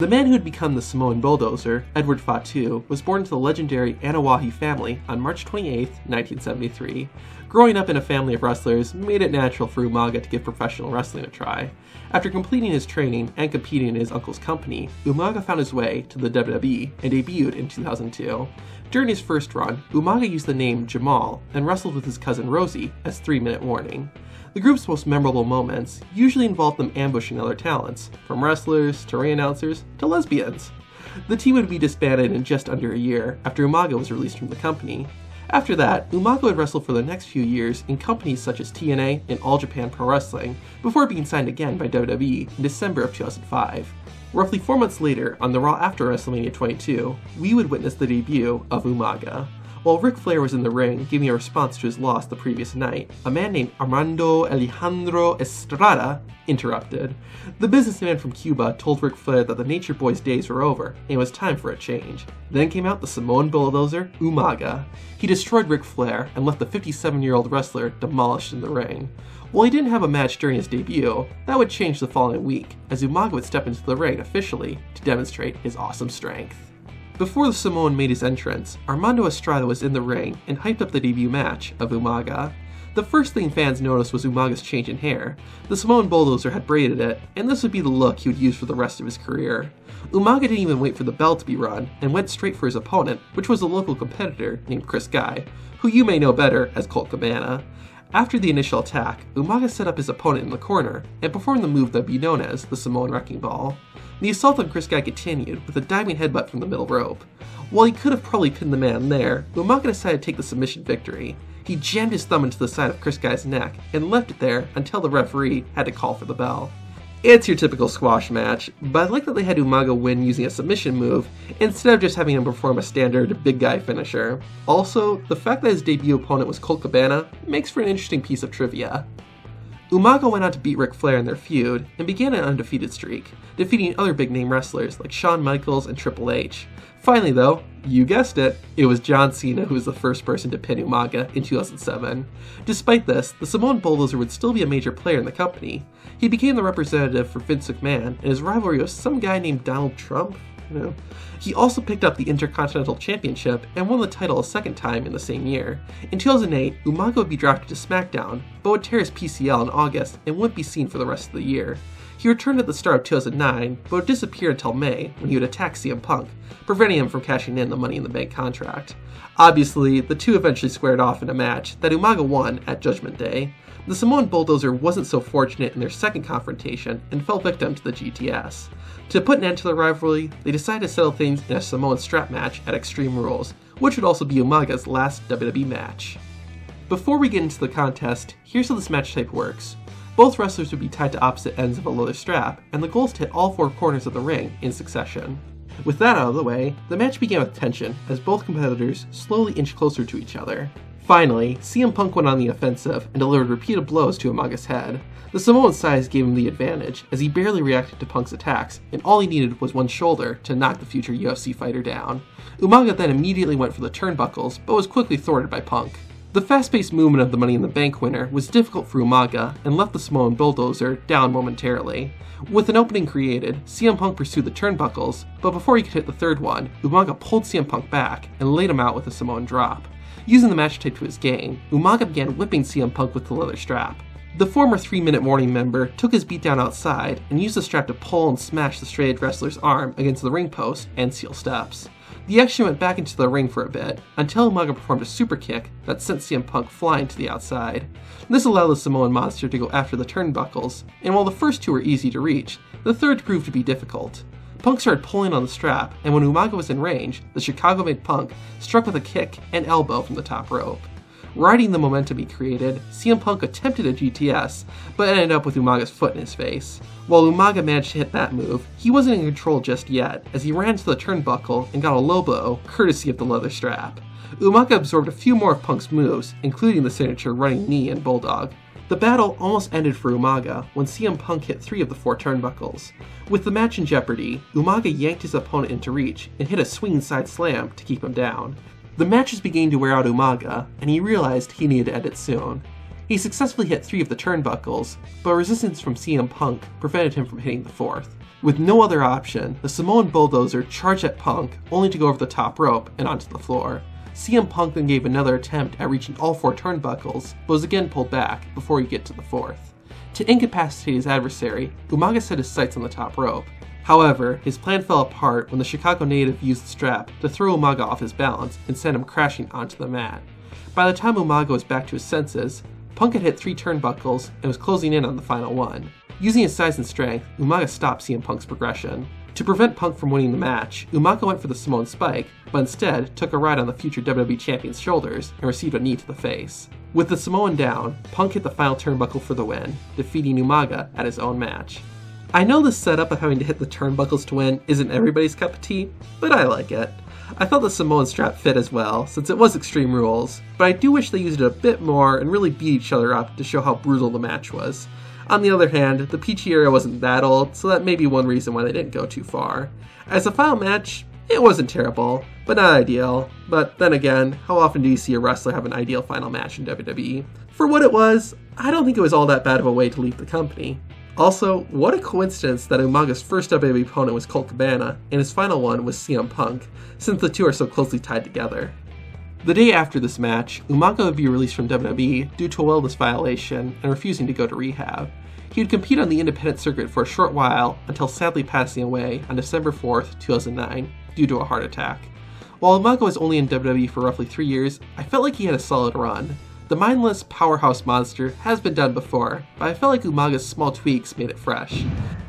The man who had become the Samoan bulldozer, Edward Fatu, was born to the legendary Anoa'i family on March 28, 1973. Growing up in a family of wrestlers made it natural for Umaga to give professional wrestling a try. After completing his training and competing in his uncle's company, Umaga found his way to the WWE and debuted in 2002. During his first run, Umaga used the name Jamal and wrestled with his cousin Rosey as 3 Minute Warning. The group's most memorable moments usually involved them ambushing other talents, from wrestlers to ring announcers to lesbians. The team would be disbanded in just under a year after Umaga was released from the company. After that, Umaga would wrestle for the next few years in companies such as TNA and All Japan Pro Wrestling before being signed again by WWE in December of 2005. Roughly four months later, on the Raw after WrestleMania 22, we would witness the debut of Umaga. While Ric Flair was in the ring giving a response to his loss the previous night, a man named Armando Alejandro Estrada interrupted. The businessman from Cuba told Ric Flair that the Nature Boy's days were over and it was time for a change. Then came out the Samoan bulldozer, Umaga. He destroyed Ric Flair and left the 57 year old wrestler demolished in the ring. While he didn't have a match during his debut, that would change the following week, as Umaga would step into the ring officially to demonstrate his awesome strength. Before the Samoan made his entrance, Armando Estrada was in the ring and hyped up the debut match of Umaga. The first thing fans noticed was Umaga's change in hair. The Samoan bulldozer had braided it, and this would be the look he would use for the rest of his career. Umaga didn't even wait for the bell to be run and went straight for his opponent, which was a local competitor named Chris Guy, who you may know better as Colt Cabana. After the initial attack, Umaga set up his opponent in the corner and performed the move that would be known as the Samoan Wrecking Ball. The assault on Chris Guy continued with a diving headbutt from the middle rope. While he could have probably pinned the man there, Umaga decided to take the submission victory. He jammed his thumb into the side of Chris Guy's neck and left it there until the referee had to call for the bell. It's your typical squash match, but I like that they had Umaga win using a submission move instead of just having him perform a standard big guy finisher. Also, the fact that his debut opponent was Colt Cabana makes for an interesting piece of trivia. Umaga went on to beat Ric Flair in their feud and began an undefeated streak, defeating other big name wrestlers like Shawn Michaels and Triple H. Finally, though, you guessed it, it was John Cena who was the first person to pin Umaga in 2007. Despite this, the Samoan Bulldozer would still be a major player in the company. He became the representative for Vince McMahon, and his rivalry was some guy named Donald Trump, you know. He also picked up the Intercontinental Championship and won the title a second time in the same year. In 2008, Umaga would be drafted to SmackDown, but would tear his PCL in August and wouldn't be seen for the rest of the year. He returned at the start of 2009, but would disappear until May when he would attack CM Punk, preventing him from cashing in the Money in the Bank contract. Obviously, the two eventually squared off in a match that Umaga won at Judgment Day. The Samoan Bulldozer wasn't so fortunate in their second confrontation and fell victim to the GTS. To put an end to the rivalry, they decided to settle things in a Samoan strap match at Extreme Rules, which would also be Umaga's last WWE match. Before we get into the contest, here's how this match type works. Both wrestlers would be tied to opposite ends of a leather strap, and the goal is to hit all four corners of the ring in succession. With that out of the way, the match began with tension as both competitors slowly inch closer to each other. Finally, CM Punk went on the offensive and delivered repeated blows to Umaga's head. The Samoan size gave him the advantage, as he barely reacted to Punk's attacks, and all he needed was one shoulder to knock the future UFC fighter down. Umaga then immediately went for the turnbuckles, but was quickly thwarted by Punk. The fast paced movement of the Money in the Bank winner was difficult for Umaga and left the Samoan bulldozer down momentarily. With an opening created, CM Punk pursued the turnbuckles, but before he could hit the third one, Umaga pulled CM Punk back and laid him out with a Samoan drop. Using the match tape to his gain, Umaga began whipping CM Punk with the leather strap. The former 3 Minute Warning member took his beatdown outside and used the strap to pull and smash the strayed wrestler's arm against the ring post and steel steps. The action went back into the ring for a bit, until Umaga performed a super kick that sent CM Punk flying to the outside. This allowed the Samoan monster to go after the turnbuckles, and while the first two were easy to reach, the third proved to be difficult. Punk started pulling on the strap, and when Umaga was in range, the Chicago made Punk struck with a kick and elbow from the top rope. Riding the momentum he created, CM Punk attempted a GTS, but ended up with Umaga's foot in his face. While Umaga managed to hit that move, he wasn't in control just yet, as he ran to the turnbuckle and got a low blow, courtesy of the leather strap. Umaga absorbed a few more of Punk's moves, including the signature running knee and bulldog. The battle almost ended for Umaga when CM Punk hit three of the four turnbuckles. With the match in jeopardy, Umaga yanked his opponent into reach and hit a swinging side slam to keep him down. The match was beginning to wear out Umaga, and he realized he needed to end it soon. He successfully hit three of the turnbuckles, but resistance from CM Punk prevented him from hitting the fourth. With no other option, the Samoan bulldozer charged at Punk, only to go over the top rope and onto the floor. CM Punk then gave another attempt at reaching all four turnbuckles, but was again pulled back before he get to the fourth. To incapacitate his adversary, Umaga set his sights on the top rope. However, his plan fell apart when the Chicago native used the strap to throw Umaga off his balance and send him crashing onto the mat. By the time Umaga was back to his senses, Punk had hit three turnbuckles and was closing in on the final one. Using his size and strength, Umaga stopped CM Punk's progression. To prevent Punk from winning the match, Umaga went for the Samoan Spike, but instead took a ride on the future WWE Champion's shoulders and received a knee to the face. With the Samoan down, Punk hit the final turnbuckle for the win, defeating Umaga at his own match. I know the setup of having to hit the turnbuckles to win isn't everybody's cup of tea, but I like it. I thought the Samoan strap fit as well, since it was Extreme Rules, but I do wish they used it a bit more and really beat each other up to show how brutal the match was. On the other hand, the PG era wasn't that old, so that may be one reason why they didn't go too far. As a final match, it wasn't terrible, but not ideal. But then again, how often do you see a wrestler have an ideal final match in WWE? For what it was, I don't think it was all that bad of a way to leave the company. Also, what a coincidence that Umaga's first WWE opponent was Colt Cabana, and his final one was CM Punk, since the two are so closely tied together. The day after this match, Umaga would be released from WWE due to a wellness violation and refusing to go to rehab. He would compete on the independent circuit for a short while until sadly passing away on December 4th, 2009, due to a heart attack. While Umaga was only in WWE for roughly three years, I felt like he had a solid run. The mindless powerhouse monster has been done before, but I felt like Umaga's small tweaks made it fresh.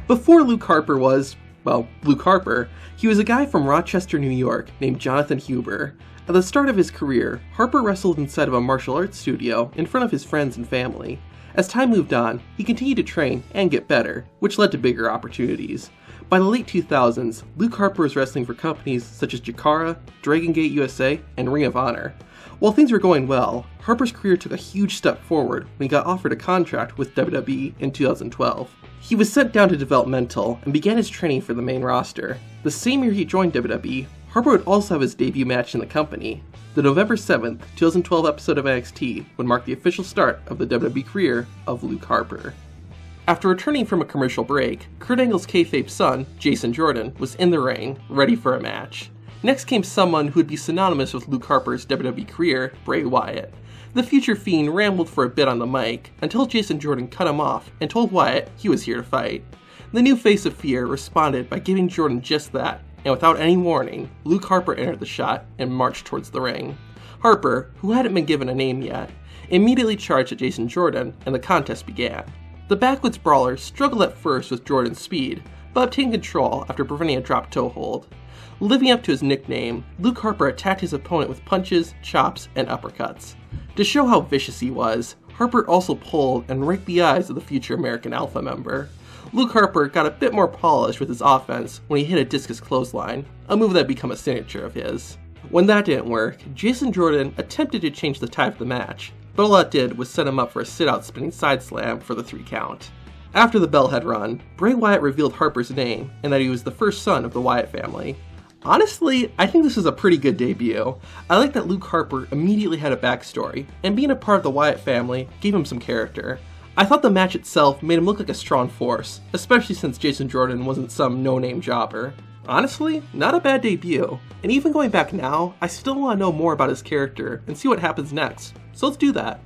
Before Luke Harper was, well, Luke Harper, he was a guy from Rochester, New York named Jonathan Huber. At the start of his career, Harper wrestled inside of a martial arts studio in front of his friends and family. As time moved on, he continued to train and get better, which led to bigger opportunities. By the late 2000s, Luke Harper was wrestling for companies such as Chikara, Dragon Gate USA, and Ring of Honor. While things were going well, Harper's career took a huge step forward when he got offered a contract with WWE in 2012. He was sent down to developmental and began his training for the main roster. The same year he joined WWE, Harper would also have his debut match in the company, the November 7th, 2012 episode of NXT would mark the official start of the WWE career of Luke Harper. After returning from a commercial break, Kurt Angle's kayfabe son, Jason Jordan, was in the ring, ready for a match. Next came someone who would be synonymous with Luke Harper's WWE career, Bray Wyatt. The future Fiend rambled for a bit on the mic until Jason Jordan cut him off and told Wyatt he was here to fight. The new face of fear responded by giving Jordan just that and without any warning, Luke Harper entered the shot and marched towards the ring. Harper, who hadn't been given a name yet, immediately charged at Jason Jordan, and the contest began. The backwoods brawler struggled at first with Jordan's speed, but obtained control after preventing a drop toe hold. Living up to his nickname, Luke Harper attacked his opponent with punches, chops, and uppercuts. To show how vicious he was, Harper also pulled and raked the eyes of the future American Alpha member. Luke Harper got a bit more polished with his offense when he hit a discus clothesline, a move that had become a signature of his. When that didn't work, Jason Jordan attempted to change the tide of the match, but all that did was set him up for a sit out spinning side slam for the three count. After the bell had run, Bray Wyatt revealed Harper's name and that he was the first son of the Wyatt family. Honestly, I think this is a pretty good debut. I like that Luke Harper immediately had a backstory, and being a part of the Wyatt family gave him some character. I thought the match itself made him look like a strong force, especially since Jason Jordan wasn't some no-name jobber. Honestly, not a bad debut, and even going back now, I still want to know more about his character and see what happens next, so let's do that.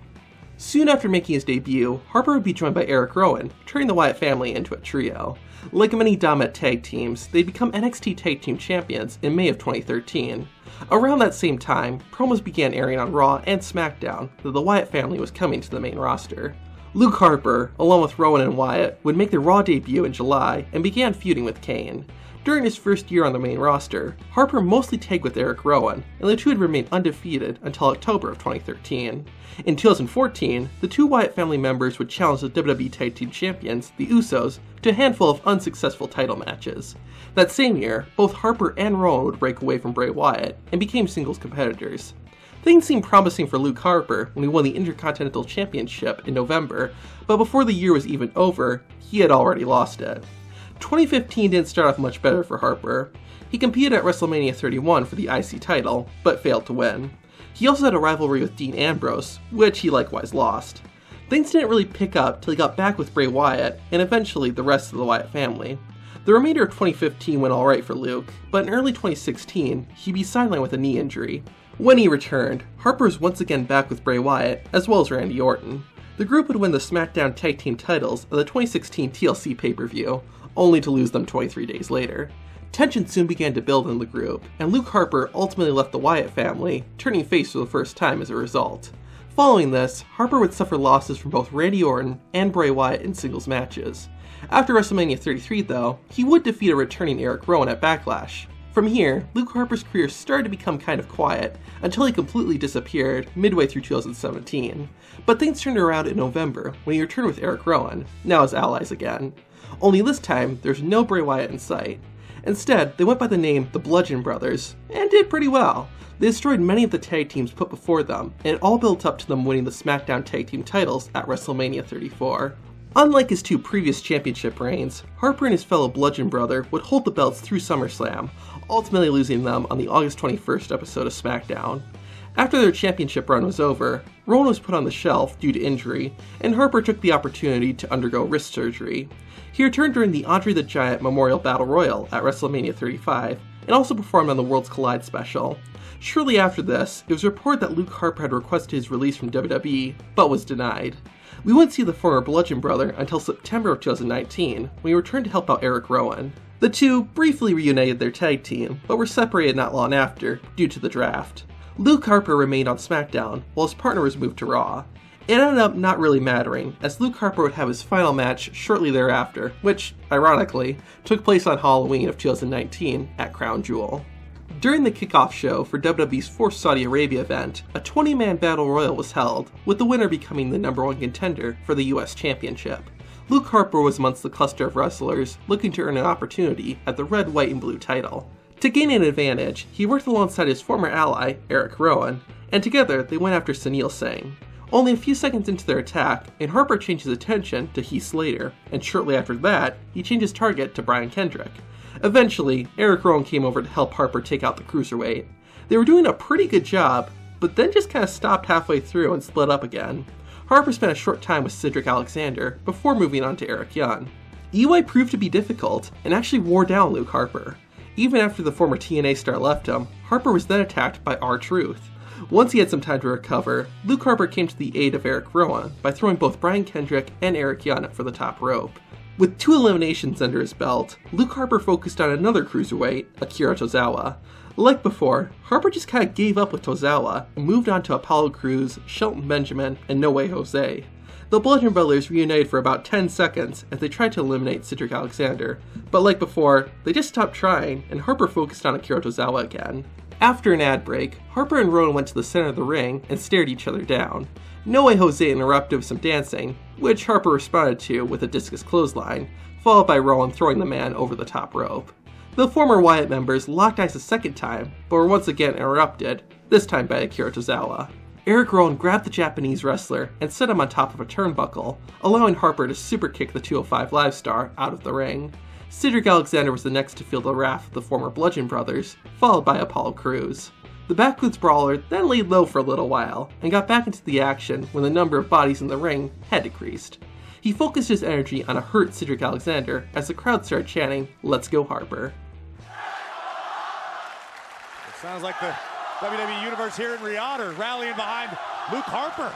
Soon after making his debut, Harper would be joined by Eric Rowan, turning the Wyatt family into a trio. Like many dominant tag teams, they'd become NXT Tag Team Champions in May of 2013. Around that same time, promos began airing on Raw and SmackDown that the Wyatt family was coming to the main roster. Luke Harper, along with Rowan and Wyatt, would make their Raw debut in July and began feuding with Kane. During his first year on the main roster, Harper mostly tagged with Eric Rowan, and the two had remained undefeated until October of 2013. In 2014, the two Wyatt family members would challenge the WWE Tag Team Champions, the Usos, to a handful of unsuccessful title matches. That same year, both Harper and Rowan would break away from Bray Wyatt and became singles competitors. Things seemed promising for Luke Harper when he won the Intercontinental Championship in November, but before the year was even over, he had already lost it. 2015 didn't start off much better for Harper. He competed at WrestleMania 31 for the IC title, but failed to win. He also had a rivalry with Dean Ambrose, which he likewise lost. Things didn't really pick up till he got back with Bray Wyatt and eventually the rest of the Wyatt family. The remainder of 2015 went alright for Luke, but in early 2016, he'd be sidelined with a knee injury. When he returned, Harper was once again back with Bray Wyatt, as well as Randy Orton. The group would win the SmackDown Tag Team titles of the 2016 TLC pay per view, only to lose them 23 days later. Tension soon began to build in the group, and Luke Harper ultimately left the Wyatt family, turning face for the first time as a result. Following this, Harper would suffer losses from both Randy Orton and Bray Wyatt in singles matches. After WrestleMania 33, though, he would defeat a returning Eric Rowan at Backlash. From here, Luke Harper's career started to become kind of quiet until he completely disappeared midway through 2017. But things turned around in November when he returned with Eric Rowan, now as allies again. Only this time, there's no Bray Wyatt in sight. Instead, they went by the name the Bludgeon Brothers, and did pretty well. They destroyed many of the tag teams put before them, and it all built up to them winning the SmackDown Tag Team titles at WrestleMania 34. Unlike his two previous championship reigns, Harper and his fellow Bludgeon brother would hold the belts through SummerSlam, ultimately losing them on the August 21st episode of SmackDown. After their championship run was over, Rowan was put on the shelf due to injury, and Harper took the opportunity to undergo wrist surgery. He returned during the Andre the Giant Memorial Battle Royal at WrestleMania 35, and also performed on the Worlds Collide special. Shortly after this, it was reported that Luke Harper had requested his release from WWE, but was denied. We wouldn't see the former Bludgeon brother until September of 2019, when he returned to help out Eric Rowan. The two briefly reunited their tag team, but were separated not long after, due to the draft. Luke Harper remained on SmackDown, while his partner was moved to Raw. It ended up not really mattering, as Luke Harper would have his final match shortly thereafter, which, ironically, took place on Halloween of 2019 at Crown Jewel. During the kickoff show for WWE's fourth Saudi Arabia event, a 20 man battle royal was held, with the winner becoming the number one contender for the US Championship. Luke Harper was amongst the cluster of wrestlers looking to earn an opportunity at the red, white, and blue title. To gain an advantage, he worked alongside his former ally, Eric Rowan, and together they went after Sunil Singh. Only a few seconds into their attack, and Harper changed his attention to Heath Slater, and shortly after that, he changed his target to Brian Kendrick. Eventually, Eric Rowan came over to help Harper take out the cruiserweight. They were doing a pretty good job, but then just kind of stopped halfway through and split up again. Harper spent a short time with Cedric Alexander before moving on to Eric Young. EY proved to be difficult and actually wore down Luke Harper. Even after the former TNA star left him, Harper was then attacked by R-Truth. Once he had some time to recover, Luke Harper came to the aid of Eric Rowan by throwing both Brian Kendrick and Eric Young up for the top rope. With two eliminations under his belt, Luke Harper focused on another cruiserweight, Akira Tozawa. Like before, Harper just kinda gave up with Tozawa and moved on to Apollo Crews, Shelton Benjamin, and No Way Jose. The Bludgeon Brothers reunited for about 10 seconds as they tried to eliminate Cedric Alexander, but like before, they just stopped trying and Harper focused on Akira Tozawa again. After an ad break, Harper and Rowan went to the center of the ring and stared each other down. No Way Jose interrupted with some dancing, which Harper responded to with a discus clothesline, followed by Rowan throwing the man over the top rope. The former Wyatt members locked eyes a second time, but were once again interrupted, this time by Akira Tozawa. Eric Rowan grabbed the Japanese wrestler and set him on top of a turnbuckle, allowing Harper to superkick the 205 Live star out of the ring. Cedric Alexander was the next to feel the wrath of the former Bludgeon brothers, followed by Apollo Crews. The Backwoods Brawler then laid low for a little while and got back into the action when the number of bodies in the ring had decreased. He focused his energy on a hurt Cedric Alexander as the crowd started chanting, Let's go Harper. It sounds like the WWE Universe here in Riyadh are rallying behind Luke Harper.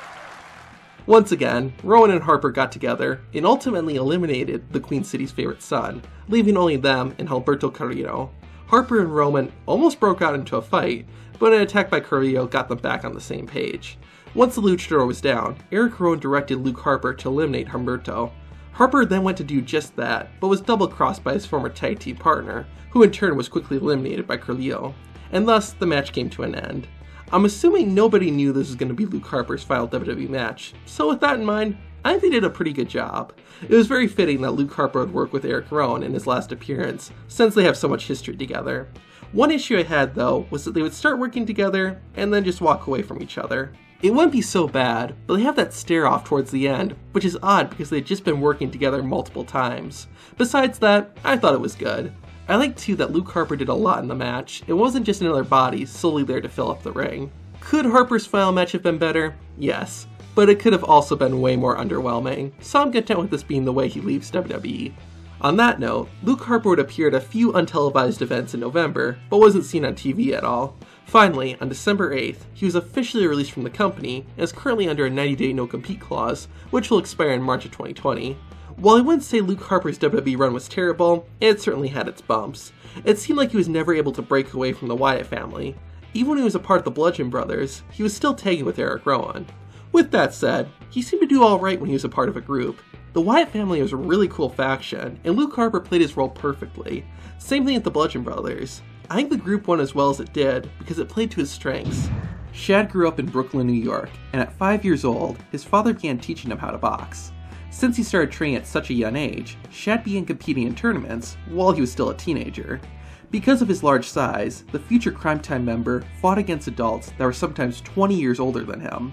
Once again, Rowan and Harper got together and ultimately eliminated the Queen City's favorite son, leaving only them and Humberto Carrillo. Harper and Rowan almost broke out into a fight, but an attack by Carrillo got them back on the same page. Once the luchador was down, Eric Rowan directed Luke Harper to eliminate Humberto. Harper then went to do just that, but was double crossed by his former tag team partner, who in turn was quickly eliminated by Carrillo, and thus the match came to an end. I'm assuming nobody knew this was going to be Luke Harper's final WWE match, so with that in mind, I think they did a pretty good job. It was very fitting that Luke Harper would work with Eric Rowan in his last appearance, since they have so much history together. One issue I had though was that they would start working together and then just walk away from each other. It wouldn't be so bad, but they have that stare off towards the end, which is odd because they'd just been working together multiple times. Besides that, I thought it was good. I like too that Luke Harper did a lot in the match. It wasn't just another body solely there to fill up the ring. Could Harper's final match have been better? Yes but it could have also been way more underwhelming, so I'm content with this being the way he leaves WWE. On that note, Luke Harper would appear at a few untelevised events in November, but wasn't seen on TV at all. Finally, on December 8th, he was officially released from the company and is currently under a 90 day no compete clause, which will expire in March of 2020. While I wouldn't say Luke Harper's WWE run was terrible, it certainly had its bumps. It seemed like he was never able to break away from the Wyatt family. Even when he was a part of the Bludgeon Brothers, he was still tagging with Eric Rowan. With that said, he seemed to do alright when he was a part of a group. The Wyatt family was a really cool faction, and Luke Harper played his role perfectly. Same thing with the Bludgeon Brothers. I think the group won as well as it did because it played to his strengths. Shad grew up in Brooklyn, New York, and at five years old, his father began teaching him how to box. Since he started training at such a young age, Shad began competing in tournaments while he was still a teenager. Because of his large size, the future Crime Time member fought against adults that were sometimes 20 years older than him.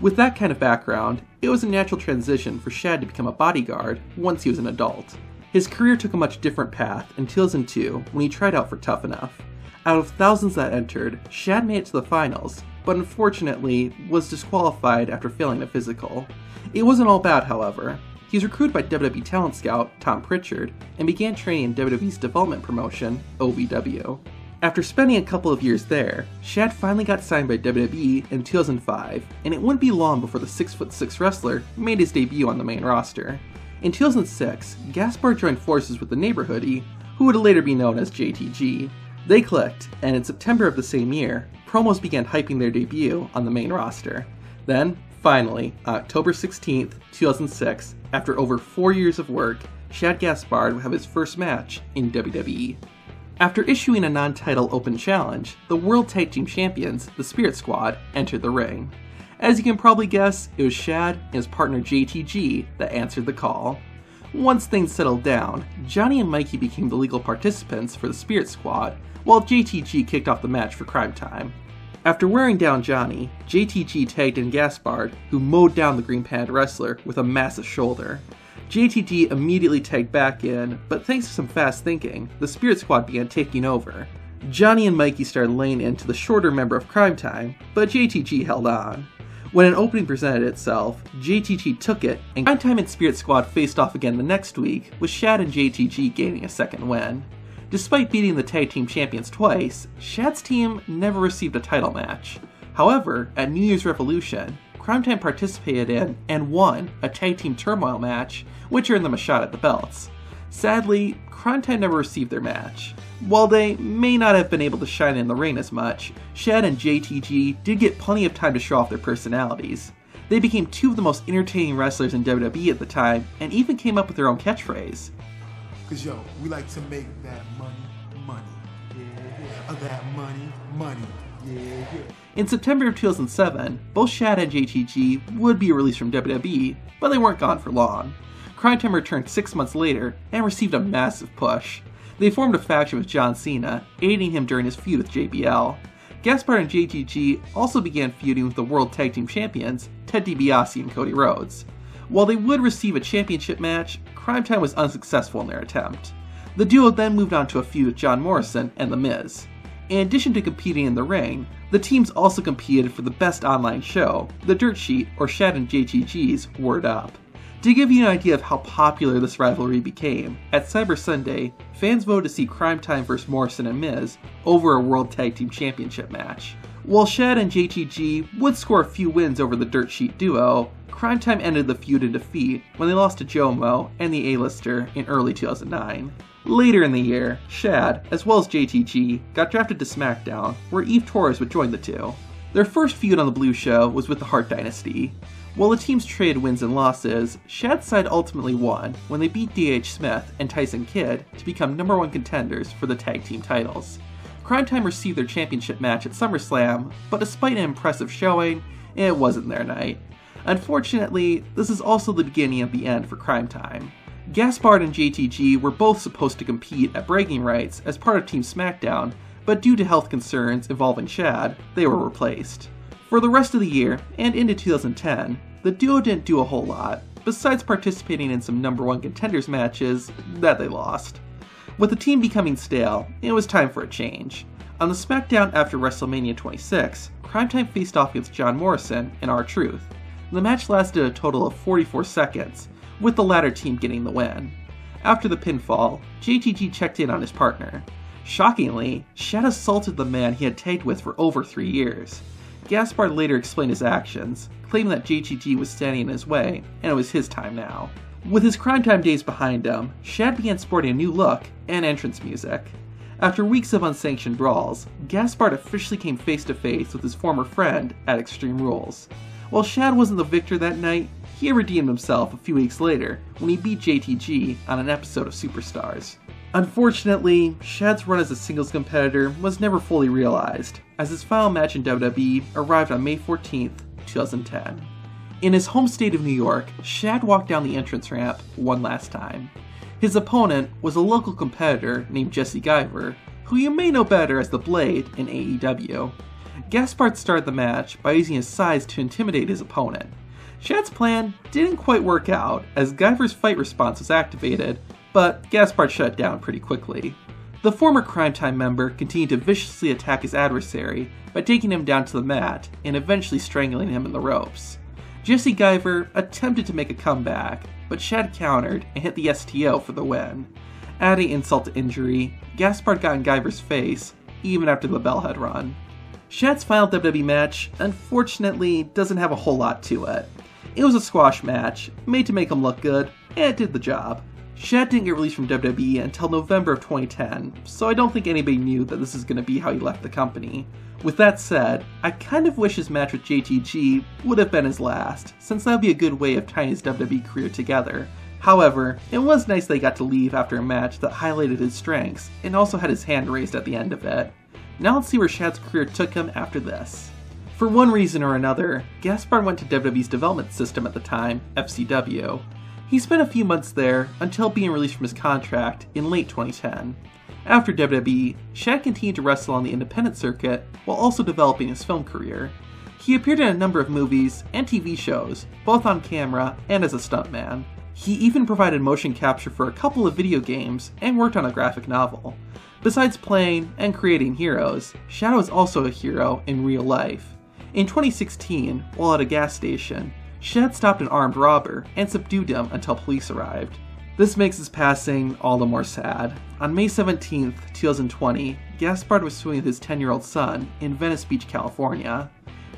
With that kind of background, it was a natural transition for Shad to become a bodyguard once he was an adult. His career took a much different path in 2002 when he tried out for Tough Enough. Out of thousands that entered, Shad made it to the finals, but unfortunately was disqualified after failing a physical. It wasn't all bad, however. He was recruited by WWE talent scout Tom Pritchard and began training in WWE's development promotion, OVW. After spending a couple of years there, Shad finally got signed by WWE in 2005, and it wouldn't be long before the 6'6 wrestler made his debut on the main roster. In 2006, Gaspard joined forces with the Neighborhoodie, who would later be known as JTG. They clicked, and in September of the same year, promos began hyping their debut on the main roster. Then, finally, October 16th, 2006, after over four years of work, Shad Gaspard would have his first match in WWE. After issuing a non title open challenge, the World Tag Team Champions, the Spirit Squad, entered the ring. As you can probably guess, it was Shad and his partner JTG that answered the call. Once things settled down, Johnny and Mikey became the legal participants for the Spirit Squad, while JTG kicked off the match for Crime Time. After wearing down Johnny, JTG tagged in Gaspard, who mowed down the green panned wrestler with a massive shoulder. JTG immediately tagged back in, but thanks to some fast thinking, the Spirit Squad began taking over. Johnny and Mikey started laying into the shorter member of Crime Time, but JTG held on. When an opening presented itself, JTG took it, and Crime Time and Spirit Squad faced off again the next week, with Shad and JTG gaining a second win. Despite beating the tag team champions twice, Shad's team never received a title match. However, at New Year's Revolution, Crime Time participated in and won a tag team turmoil match, which earned them a shot at the belts. Sadly, Crime Time never received their match. While they may not have been able to shine in the ring as much, Shad and JTG did get plenty of time to show off their personalities. They became two of the most entertaining wrestlers in WWE at the time, and even came up with their own catchphrase. Cause yo, we like to make that money, money, yeah, yeah. that money, money, yeah, yeah. In September of 2007, both Shad and JTG would be released from WWE, but they weren't gone for long. Crime Time returned six months later and received a massive push. They formed a faction with John Cena, aiding him during his feud with JBL. Gaspard and JTG also began feuding with the World Tag Team Champions, Ted DiBiase and Cody Rhodes. While they would receive a championship match, Crime Time was unsuccessful in their attempt. The duo then moved on to a feud with John Morrison and The Miz. In addition to competing in the ring, the teams also competed for the best online show, The Dirt Sheet or Shad and JTG's Word Up. To give you an idea of how popular this rivalry became, at Cyber Sunday, fans voted to see Crime Time vs. Morrison and Miz over a World Tag Team Championship match. While Shad and JTG would score a few wins over the Dirt Sheet duo, Crime Time ended the feud in defeat when they lost to Jomo and the A-lister in early 2009. Later in the year, Shad, as well as JTG, got drafted to SmackDown, where Eve Torres would join the two. Their first feud on the Blue Show was with the Hart Dynasty. While the teams traded wins and losses, Shad's side ultimately won when they beat D.H. Smith and Tyson Kidd to become number one contenders for the tag team titles. Crime Time received their championship match at SummerSlam, but despite an impressive showing, it wasn't their night. Unfortunately, this is also the beginning of the end for Crime Time. Gaspard and JTG were both supposed to compete at bragging rights as part of Team SmackDown, but due to health concerns involving Shad, they were replaced. For the rest of the year, and into 2010, the duo didn't do a whole lot, besides participating in some number one contenders matches that they lost. With the team becoming stale, it was time for a change. On the SmackDown after WrestleMania 26, Crime Time faced off against John Morrison and R Truth. The match lasted a total of 44 seconds, with the latter team getting the win. After the pinfall, JTG checked in on his partner. Shockingly, Shad assaulted the man he had tagged with for over three years. Gaspard later explained his actions, claiming that JTG was standing in his way, and it was his time now. With his crime time days behind him, Shad began sporting a new look and entrance music. After weeks of unsanctioned brawls, Gaspard officially came face to face with his former friend at Extreme Rules. While Shad wasn't the victor that night, he redeemed himself a few weeks later when he beat JTG on an episode of Superstars. Unfortunately, Shad's run as a singles competitor was never fully realized, as his final match in WWE arrived on May 14, 2010. In his home state of New York, Shad walked down the entrance ramp one last time. His opponent was a local competitor named Jesse Guyver, who you may know better as the Blade in AEW. Gaspard started the match by using his size to intimidate his opponent. Shad's plan didn't quite work out, as Guyver's fight response was activated, but Gaspard shut down pretty quickly. The former Crime Time member continued to viciously attack his adversary by taking him down to the mat and eventually strangling him in the ropes. Jesse Guyver attempted to make a comeback, but Shad countered and hit the STO for the win. Adding insult to injury, Gaspard got in Guyver's face, even after the bell had run. Shad's final WWE match, unfortunately, doesn't have a whole lot to it. It was a squash match, made to make him look good, and it did the job. Shad didn't get released from WWE until November of 2010, so I don't think anybody knew that this is going to be how he left the company. With that said, I kind of wish his match with JTG would have been his last, since that would be a good way of tying his WWE career together. However, it was nice they got to leave after a match that highlighted his strengths and also had his hand raised at the end of it. Now let's see where Shad's career took him after this. For one reason or another, Gaspard went to WWE's development system at the time, FCW, he spent a few months there until being released from his contract in late 2010. After WWE, Shad continued to wrestle on the independent circuit while also developing his film career. He appeared in a number of movies and TV shows, both on camera and as a stuntman. He even provided motion capture for a couple of video games and worked on a graphic novel. Besides playing and creating heroes, Shadow is also a hero in real life. In 2016, while at a gas station, Shad stopped an armed robber and subdued him until police arrived. This makes his passing all the more sad. On May 17, 2020, Gaspard was swimming with his 10 year old son in Venice Beach, California.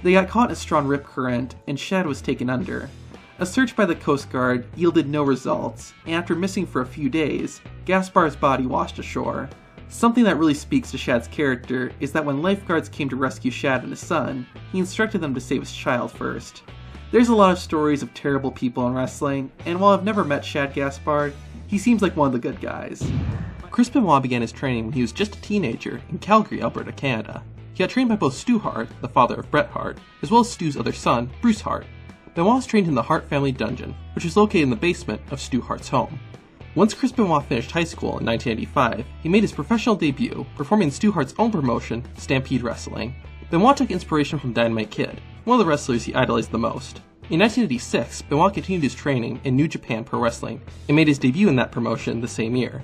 They got caught in a strong rip current, and Shad was taken under. A search by the Coast Guard yielded no results, and after missing for a few days, Gaspard's body washed ashore. Something that really speaks to Shad's character is that when lifeguards came to rescue Shad and his son, he instructed them to save his child first. There's a lot of stories of terrible people in wrestling, and while I've never met Shad Gaspard, he seems like one of the good guys. Chris Benoit began his training when he was just a teenager in Calgary, Alberta, Canada. He got trained by both Stu Hart, the father of Bret Hart, as well as Stu's other son, Bruce Hart. Benoit was trained in the Hart family dungeon, which was located in the basement of Stu Hart's home. Once Chris Benoit finished high school in 1985, he made his professional debut performing Stu Hart's own promotion, Stampede Wrestling. Benoit took inspiration from Dynamite Kid, one of the wrestlers he idolized the most. In 1986, Benoit continued his training in New Japan Pro Wrestling and made his debut in that promotion the same year.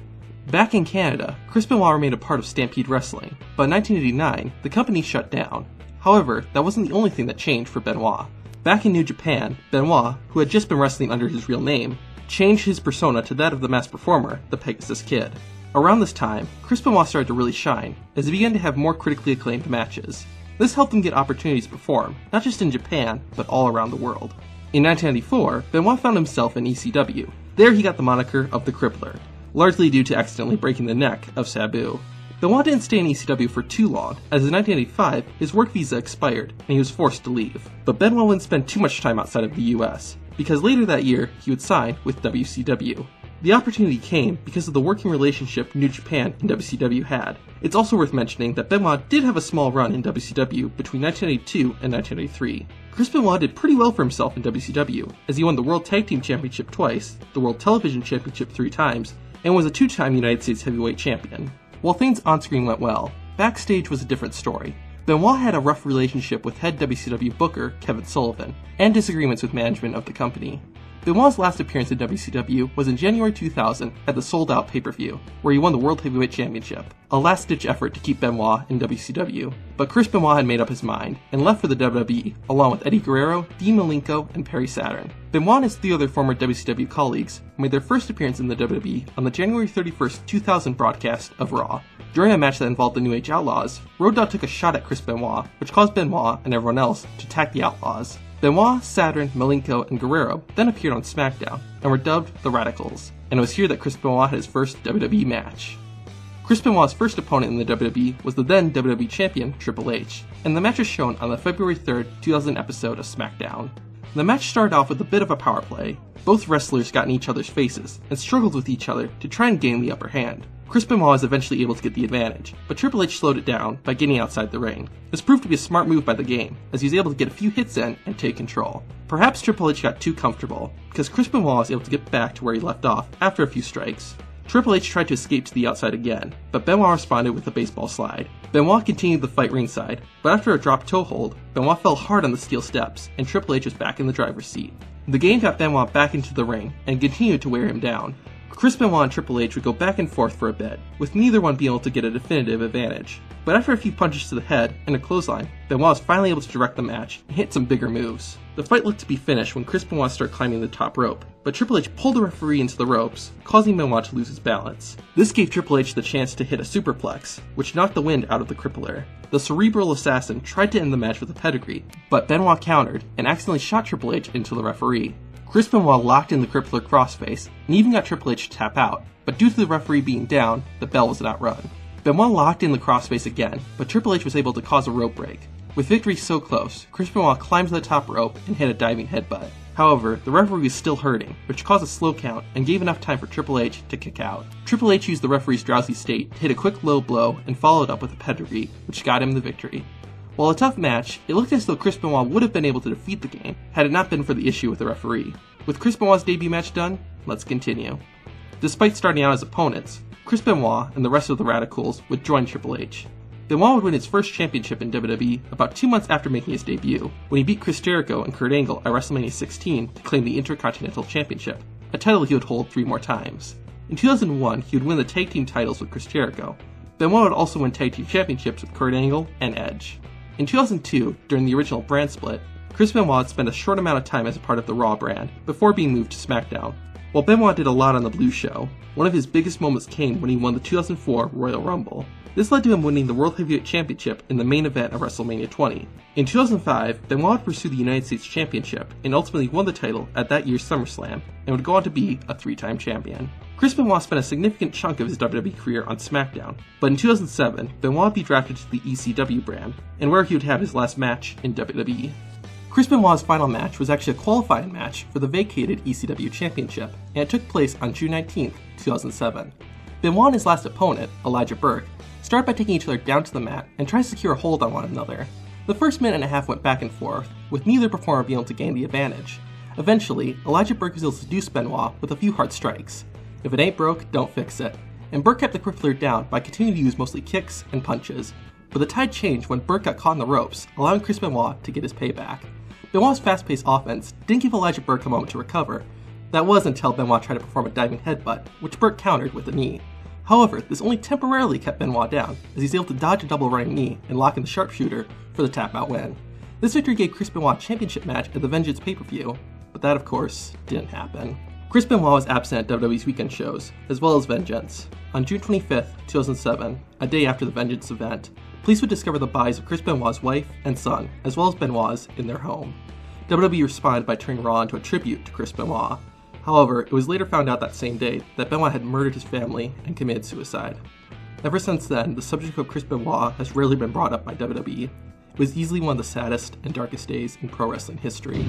Back in Canada, Chris Benoit remained a part of Stampede Wrestling, but in 1989, the company shut down. However, that wasn't the only thing that changed for Benoit. Back in New Japan, Benoit, who had just been wrestling under his real name, changed his persona to that of the masked performer, the Pegasus Kid. Around this time, Chris Benoit started to really shine, as he began to have more critically acclaimed matches. This helped him get opportunities to perform, not just in Japan, but all around the world. In 1994, Benoit found himself in ECW. There he got the moniker of the Crippler, largely due to accidentally breaking the neck of Sabu. Benoit didn't stay in ECW for too long, as in 1985, his work visa expired and he was forced to leave. But Benoit wouldn't spend too much time outside of the US, because later that year he would sign with WCW. The opportunity came because of the working relationship New Japan and WCW had. It's also worth mentioning that Benoit did have a small run in WCW between 1982 and 1983. Chris Benoit did pretty well for himself in WCW, as he won the World Tag Team Championship twice, the World Television Championship three times, and was a two time United States Heavyweight Champion. While things on screen went well, backstage was a different story. Benoit had a rough relationship with head WCW booker Kevin Sullivan, and disagreements with management of the company. Benoit's last appearance in WCW was in January 2000 at the Sold Out pay per view, where he won the World Heavyweight Championship, a last ditch effort to keep Benoit in WCW. But Chris Benoit had made up his mind and left for the WWE, along with Eddie Guerrero, Dean Malenko, and Perry Saturn. Benoit and his three other former WCW colleagues made their first appearance in the WWE on the January 31st, 2000 broadcast of Raw. During a match that involved the New Age Outlaws, Road Dogg took a shot at Chris Benoit, which caused Benoit and everyone else to attack the Outlaws. Benoit, Saturn, Malenko, and Guerrero then appeared on SmackDown and were dubbed the Radicals, and it was here that Chris Benoit had his first WWE match. Chris Benoit's first opponent in the WWE was the then WWE Champion Triple H, and the match was shown on the February 3rd, 2000 episode of SmackDown. The match started off with a bit of a power play. Both wrestlers got in each other's faces and struggled with each other to try and gain the upper hand. Chris Benoit was eventually able to get the advantage, but Triple H slowed it down by getting outside the ring. This proved to be a smart move by the game, as he was able to get a few hits in and take control. Perhaps Triple H got too comfortable, because Chris Benoit was able to get back to where he left off after a few strikes. Triple H tried to escape to the outside again, but Benoit responded with a baseball slide. Benoit continued the fight ringside, but after a drop toe hold, Benoit fell hard on the steel steps, and Triple H was back in the driver's seat. The game got Benoit back into the ring and continued to wear him down, Chris Benoit and Triple H would go back and forth for a bit, with neither one being able to get a definitive advantage. But after a few punches to the head and a clothesline, Benoit was finally able to direct the match and hit some bigger moves. The fight looked to be finished when Chris Benoit started climbing the top rope, but Triple H pulled the referee into the ropes, causing Benoit to lose his balance. This gave Triple H the chance to hit a superplex, which knocked the wind out of the crippler. The cerebral assassin tried to end the match with a pedigree, but Benoit countered and accidentally shot Triple H into the referee. Chris Benoit locked in the crippler crossface and even got Triple H to tap out, but due to the referee being down, the bell was not run. Benoit locked in the crossface again, but Triple H was able to cause a rope break. With victory so close, Chris Benoit climbed to the top rope and hit a diving headbutt. However, the referee was still hurting, which caused a slow count and gave enough time for Triple H to kick out. Triple H used the referee's drowsy state to hit a quick low blow and followed up with a pedigree, which got him the victory. While a tough match, it looked as though Chris Benoit would have been able to defeat the game had it not been for the issue with the referee. With Chris Benoit's debut match done, let's continue. Despite starting out as opponents, Chris Benoit and the rest of the Radicals would join Triple H. Benoit would win his first championship in WWE about two months after making his debut, when he beat Chris Jericho and Kurt Angle at WrestleMania 16 to claim the Intercontinental Championship, a title he would hold three more times. In 2001, he would win the tag team titles with Chris Jericho. Benoit would also win tag team championships with Kurt Angle and Edge. In 2002, during the original brand split, Chris Benoit spent a short amount of time as a part of the Raw brand before being moved to SmackDown. While Benoit did a lot on the Blue Show, one of his biggest moments came when he won the 2004 Royal Rumble. This led to him winning the World Heavyweight Championship in the main event of WrestleMania 20. In 2005, Benoit pursued the United States Championship and ultimately won the title at that year's SummerSlam and would go on to be a three time champion. Chris Benoit spent a significant chunk of his WWE career on SmackDown, but in 2007, Benoit would be drafted to the ECW brand, and where he would have his last match in WWE. Chris Benoit's final match was actually a qualifying match for the vacated ECW Championship, and it took place on June 19, 2007. Benoit and his last opponent, Elijah Burke, start by taking each other down to the mat and try to secure a hold on one another. The first minute and a half went back and forth, with neither performer being able to gain the advantage. Eventually, Elijah Burke was able to seduce Benoit with a few hard strikes. If it ain't broke, don't fix it. And Burke kept the crippler down by continuing to use mostly kicks and punches. But the tide changed when Burke got caught in the ropes, allowing Chris Benoit to get his payback. Benoit's fast paced offense didn't give Elijah Burke a moment to recover. That was until Benoit tried to perform a diving headbutt, which Burke countered with a knee. However, this only temporarily kept Benoit down, as he's able to dodge a double running knee and lock in the sharpshooter for the tap out win. This victory gave Chris Benoit a championship match at the Vengeance pay per view, but that, of course, didn't happen. Chris Benoit was absent at WWE's weekend shows, as well as Vengeance. On June 25, 2007, a day after the Vengeance event, police would discover the bodies of Chris Benoit's wife and son, as well as Benoit's, in their home. WWE responded by turning Raw into a tribute to Chris Benoit. However, it was later found out that same day that Benoit had murdered his family and committed suicide. Ever since then, the subject of Chris Benoit has rarely been brought up by WWE, was easily one of the saddest and darkest days in pro wrestling history.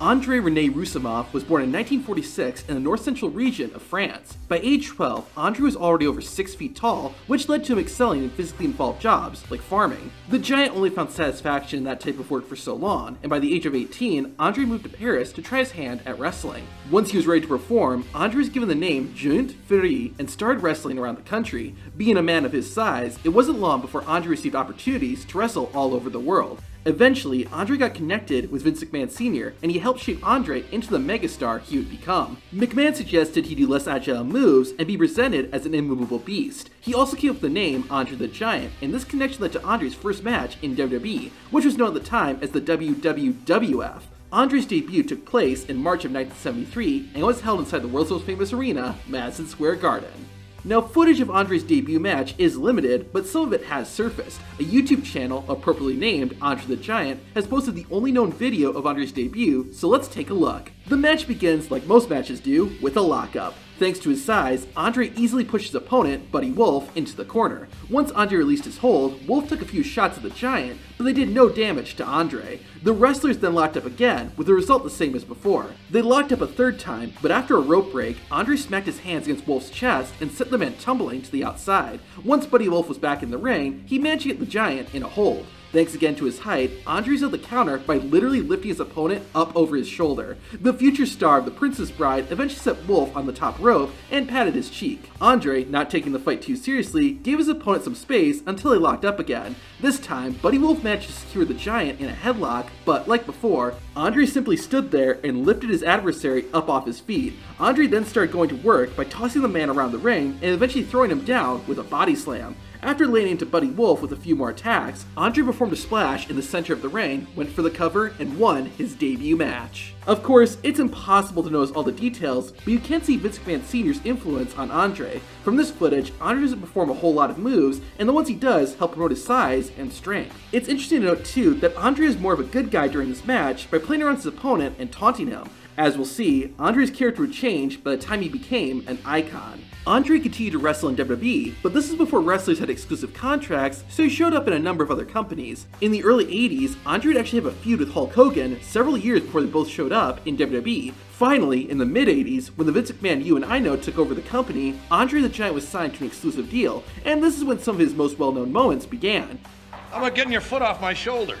Andre Rene Roussimoff was born in 1946 in the north central region of France. By age 12, Andre was already over 6 feet tall, which led to him excelling in physically involved jobs, like farming. The giant only found satisfaction in that type of work for so long, and by the age of 18, Andre moved to Paris to try his hand at wrestling. Once he was ready to perform, Andre was given the name Junt Ferry and started wrestling around the country. Being a man of his size, it wasn't long before Andre received opportunities to wrestle all over the world. Eventually, Andre got connected with Vince McMahon Sr., and he helped shape Andre into the megastar he would become. McMahon suggested he do less agile moves and be presented as an immovable beast. He also came up with the name Andre the Giant, and this connection led to Andre's first match in WWE, which was known at the time as the WWWF. Andre's debut took place in March of 1973 and was held inside the world's most famous arena, Madison Square Garden. Now, footage of Andre's debut match is limited, but some of it has surfaced. A YouTube channel, appropriately named Andre the Giant, has posted the only known video of Andre's debut, so let's take a look. The match begins, like most matches do, with a lockup. Thanks to his size, Andre easily pushed his opponent, Buddy Wolf, into the corner. Once Andre released his hold, Wolf took a few shots at the Giant, but they did no damage to Andre. The wrestlers then locked up again, with the result the same as before. They locked up a third time, but after a rope break, Andre smacked his hands against Wolf's chest and sent the man tumbling to the outside. Once Buddy Wolf was back in the ring, he managed to get the Giant in a hold. Thanks again to his height, Andre sealed the counter by literally lifting his opponent up over his shoulder. The future star of The Princess Bride eventually set Wolf on the top rope and patted his cheek. Andre, not taking the fight too seriously, gave his opponent some space until he locked up again. This time, Buddy Wolf managed to secure the giant in a headlock, but like before, Andre simply stood there and lifted his adversary up off his feet. Andre then started going to work by tossing the man around the ring and eventually throwing him down with a body slam. After laying into Buddy Wolf with a few more attacks, Andre performed a splash in the center of the ring, went for the cover, and won his debut match. Of course, it's impossible to notice all the details, but you can see Vince McMahon Sr.'s influence on Andre. From this footage, Andre doesn't perform a whole lot of moves, and the ones he does help promote his size and strength. It's interesting to note too that Andre is more of a good guy during this match by playing around his opponent and taunting him. As we'll see, Andre's character would change by the time he became an icon. Andre continued to wrestle in WWE, but this is before wrestlers had exclusive contracts, so he showed up in a number of other companies. In the early 80s, Andre would actually have a feud with Hulk Hogan several years before they both showed up in WWE. Finally, in the mid 80s, when the Vince McMahon you and I know took over the company, Andre the Giant was signed to an exclusive deal, and this is when some of his most well known moments began. How about getting your foot off my shoulder?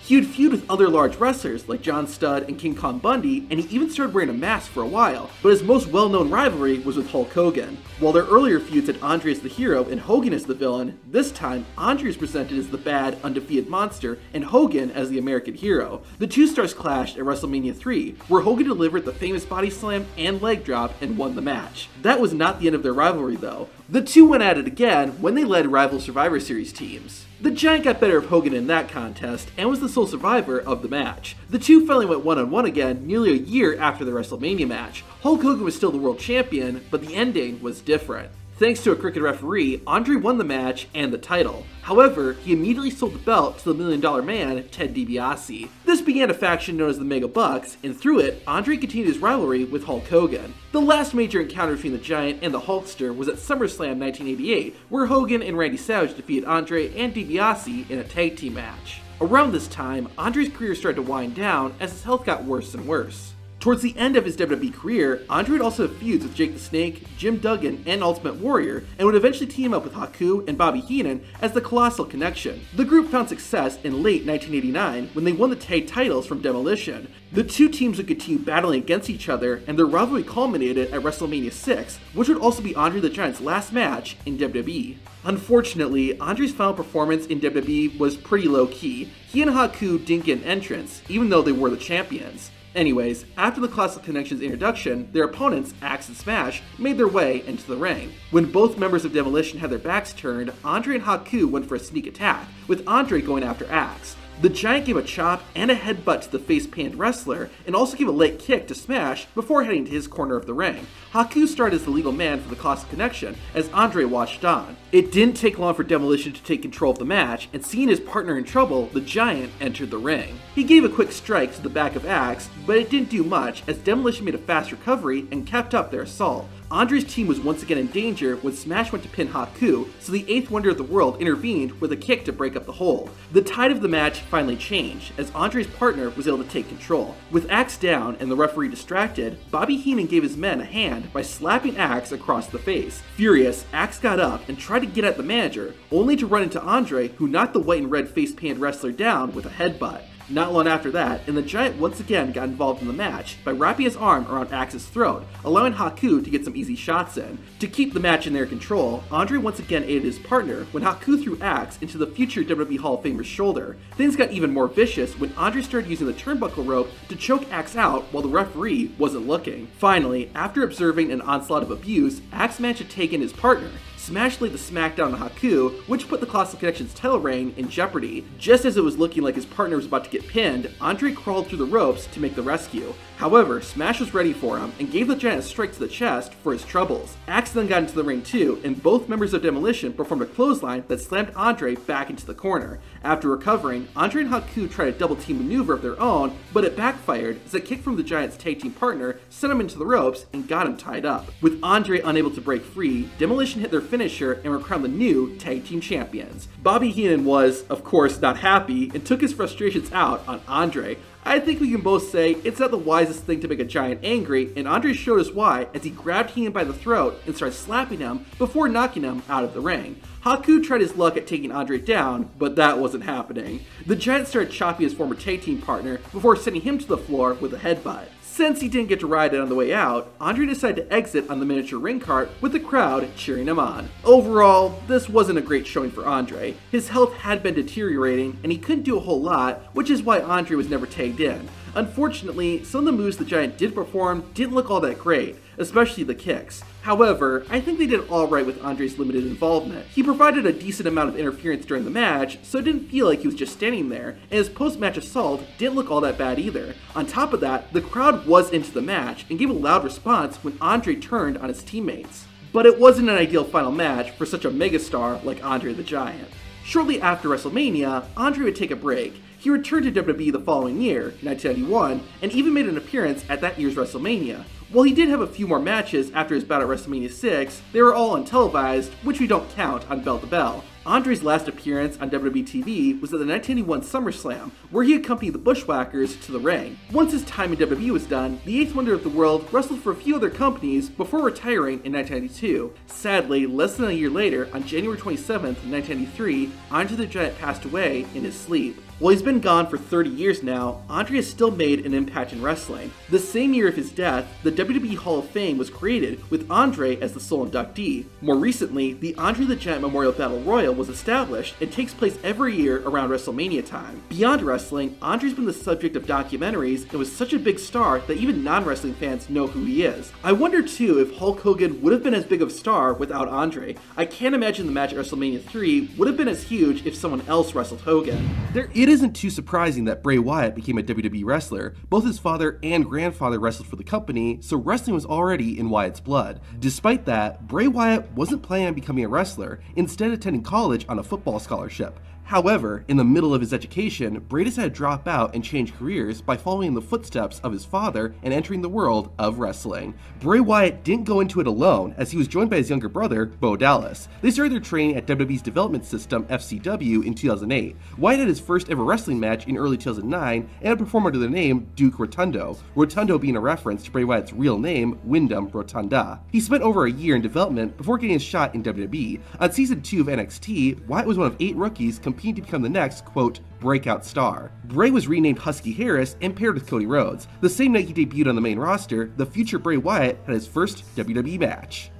He would feud with other large wrestlers like John Studd and King Kong Bundy, and he even started wearing a mask for a while, but his most well known rivalry was with Hulk Hogan. While their earlier feuds had Andre as the hero and Hogan as the villain, this time Andre is presented as the bad, undefeated monster and Hogan as the American hero. The two stars clashed at WrestleMania 3, where Hogan delivered the famous body slam and leg drop and won the match. That was not the end of their rivalry though. The two went at it again when they led rival Survivor Series teams. The Giant got better of Hogan in that contest and was the sole survivor of the match. The two finally went one on one again nearly a year after the WrestleMania match. Hulk Hogan was still the world champion, but the ending was different. Thanks to a crooked referee, Andre won the match and the title. However, he immediately sold the belt to the Million Dollar Man, Ted DiBiase. This began a faction known as the Mega Bucks, and through it, Andre continued his rivalry with Hulk Hogan. The last major encounter between the Giant and the Hulkster was at SummerSlam 1988, where Hogan and Randy Savage defeated Andre and DiBiase in a tag team match. Around this time, Andre's career started to wind down as his health got worse and worse. Towards the end of his WWE career, Andre would also have feuds with Jake the Snake, Jim Duggan, and Ultimate Warrior, and would eventually team up with Haku and Bobby Heenan as the Colossal Connection. The group found success in late 1989 when they won the tag titles from Demolition. The two teams would continue battling against each other, and their rivalry culminated at WrestleMania 6, which would also be Andre the Giant's last match in WWE. Unfortunately, Andre's final performance in WWE was pretty low key. He and Haku didn't get an entrance, even though they were the champions. Anyways, after the Colossal Connection's introduction, their opponents, Axe and Smash, made their way into the ring. When both members of Demolition had their backs turned, Andre and Haku went for a sneak attack, with Andre going after Axe. The Giant gave a chop and a headbutt to the face panned wrestler, and also gave a leg kick to Smash before heading to his corner of the ring. Haku started as the legal man for the Colossal Connection as Andre watched on. It didn't take long for Demolition to take control of the match, and seeing his partner in trouble, the Giant entered the ring. He gave a quick strike to the back of Axe, but it didn't do much as Demolition made a fast recovery and kept up their assault. Andre's team was once again in danger when Smash went to pin Haku, so the eighth wonder of the world intervened with a kick to break up the hold. The tide of the match finally changed, as Andre's partner was able to take control. With Axe down and the referee distracted, Bobby Heenan gave his men a hand by slapping Axe across the face. Furious, Axe got up and tried to get at the manager, only to run into Andre, who knocked the white and red face painted wrestler down with a headbutt. Not long after that, and the Giant once again got involved in the match by wrapping his arm around Axe's throat, allowing Haku to get some easy shots in. To keep the match in their control, Andre once again aided his partner when Haku threw Axe into the future WWE Hall of Famer's shoulder. Things got even more vicious when Andre started using the turnbuckle rope to choke Axe out while the referee wasn't looking. Finally, after observing an onslaught of abuse, Axe managed to take in his partner, Smash laid the smackdown on Haku, which put the Colossal Connections title reign in jeopardy. Just as it was looking like his partner was about to get pinned, Andre crawled through the ropes to make the rescue. However, Smash was ready for him and gave the Giant a strike to the chest for his troubles. Axe then got into the ring too, and both members of Demolition performed a clothesline that slammed Andre back into the corner. After recovering, Andre and Haku tried a double team maneuver of their own, but it backfired as a kick from the Giant's tag team partner sent him into the ropes and got him tied up. With Andre unable to break free, Demolition hit their finisher and were crowned the new tag team champions. Bobby Heenan was, of course, not happy and took his frustrations out on Andre, I think we can both say it's not the wisest thing to make a giant angry, and Andre showed us why as he grabbed Heenan by the throat and started slapping him before knocking him out of the ring. Haku tried his luck at taking Andre down, but that wasn't happening. The Giant started chopping his former tag team partner before sending him to the floor with a headbutt. Since he didn't get to ride it on the way out, Andre decided to exit on the miniature ring cart with the crowd cheering him on. Overall, this wasn't a great showing for Andre. His health had been deteriorating and he couldn't do a whole lot, which is why Andre was never tagged in. Unfortunately, some of the moves the Giant did perform didn't look all that great, especially the kicks. However, I think they did alright with Andre's limited involvement. He provided a decent amount of interference during the match, so it didn't feel like he was just standing there, and his post-match assault didn't look all that bad either. On top of that, the crowd was into the match and gave a loud response when Andre turned on his teammates. But it wasn't an ideal final match for such a megastar like Andre the Giant. Shortly after WrestleMania, Andre would take a break. He returned to WWE the following year, 1991, and even made an appearance at that year's WrestleMania. While he did have a few more matches after his bout at WrestleMania 6, they were all untelevised, which we don't count on Bell to Bell. Andre's last appearance on WWE TV was at the 1981 SummerSlam, where he accompanied the Bushwhackers to the ring. Once his time in WWE was done, the Eighth Wonder of the World wrestled for a few other companies before retiring in 1992. Sadly, less than a year later, on January 27, 1993, Andre the Giant passed away in his sleep. While he's been gone for 30 years now, Andre has still made an impact in wrestling. The same year of his death, the WWE Hall of Fame was created with Andre as the sole inductee. More recently, the Andre the Giant Memorial Battle Royal was established and takes place every year around WrestleMania time. Beyond wrestling, Andre's been the subject of documentaries and was such a big star that even non-wrestling fans know who he is. I wonder too if Hulk Hogan would have been as big of a star without Andre. I can't imagine the match at WrestleMania 3 would have been as huge if someone else wrestled Hogan. There, isn't too surprising that Bray Wyatt became a WWE wrestler. Both his father and grandfather wrestled for the company, so wrestling was already in Wyatt's blood. Despite that, Bray Wyatt wasn't planning on becoming a wrestler, instead attending college on a football scholarship. However, in the middle of his education, Bray decided to drop out and change careers by following in the footsteps of his father and entering the world of wrestling. Bray Wyatt didn't go into it alone, as he was joined by his younger brother, Bo Dallas. They started their training at WWE's development system, FCW, in 2008. Wyatt had his first ever wrestling match in early 2009 and had performed under the name Duke Rotundo, Rotundo being a reference to Bray Wyatt's real name, Wyndham Rotunda. He spent over a year in development before getting his shot in WWE. On season 2 of NXT, Wyatt was one of eight rookies competing to become the next, quote, breakout star. Bray was renamed Husky Harris and paired with Cody Rhodes. The same night he debuted on the main roster, the future Bray Wyatt had his first WWE match.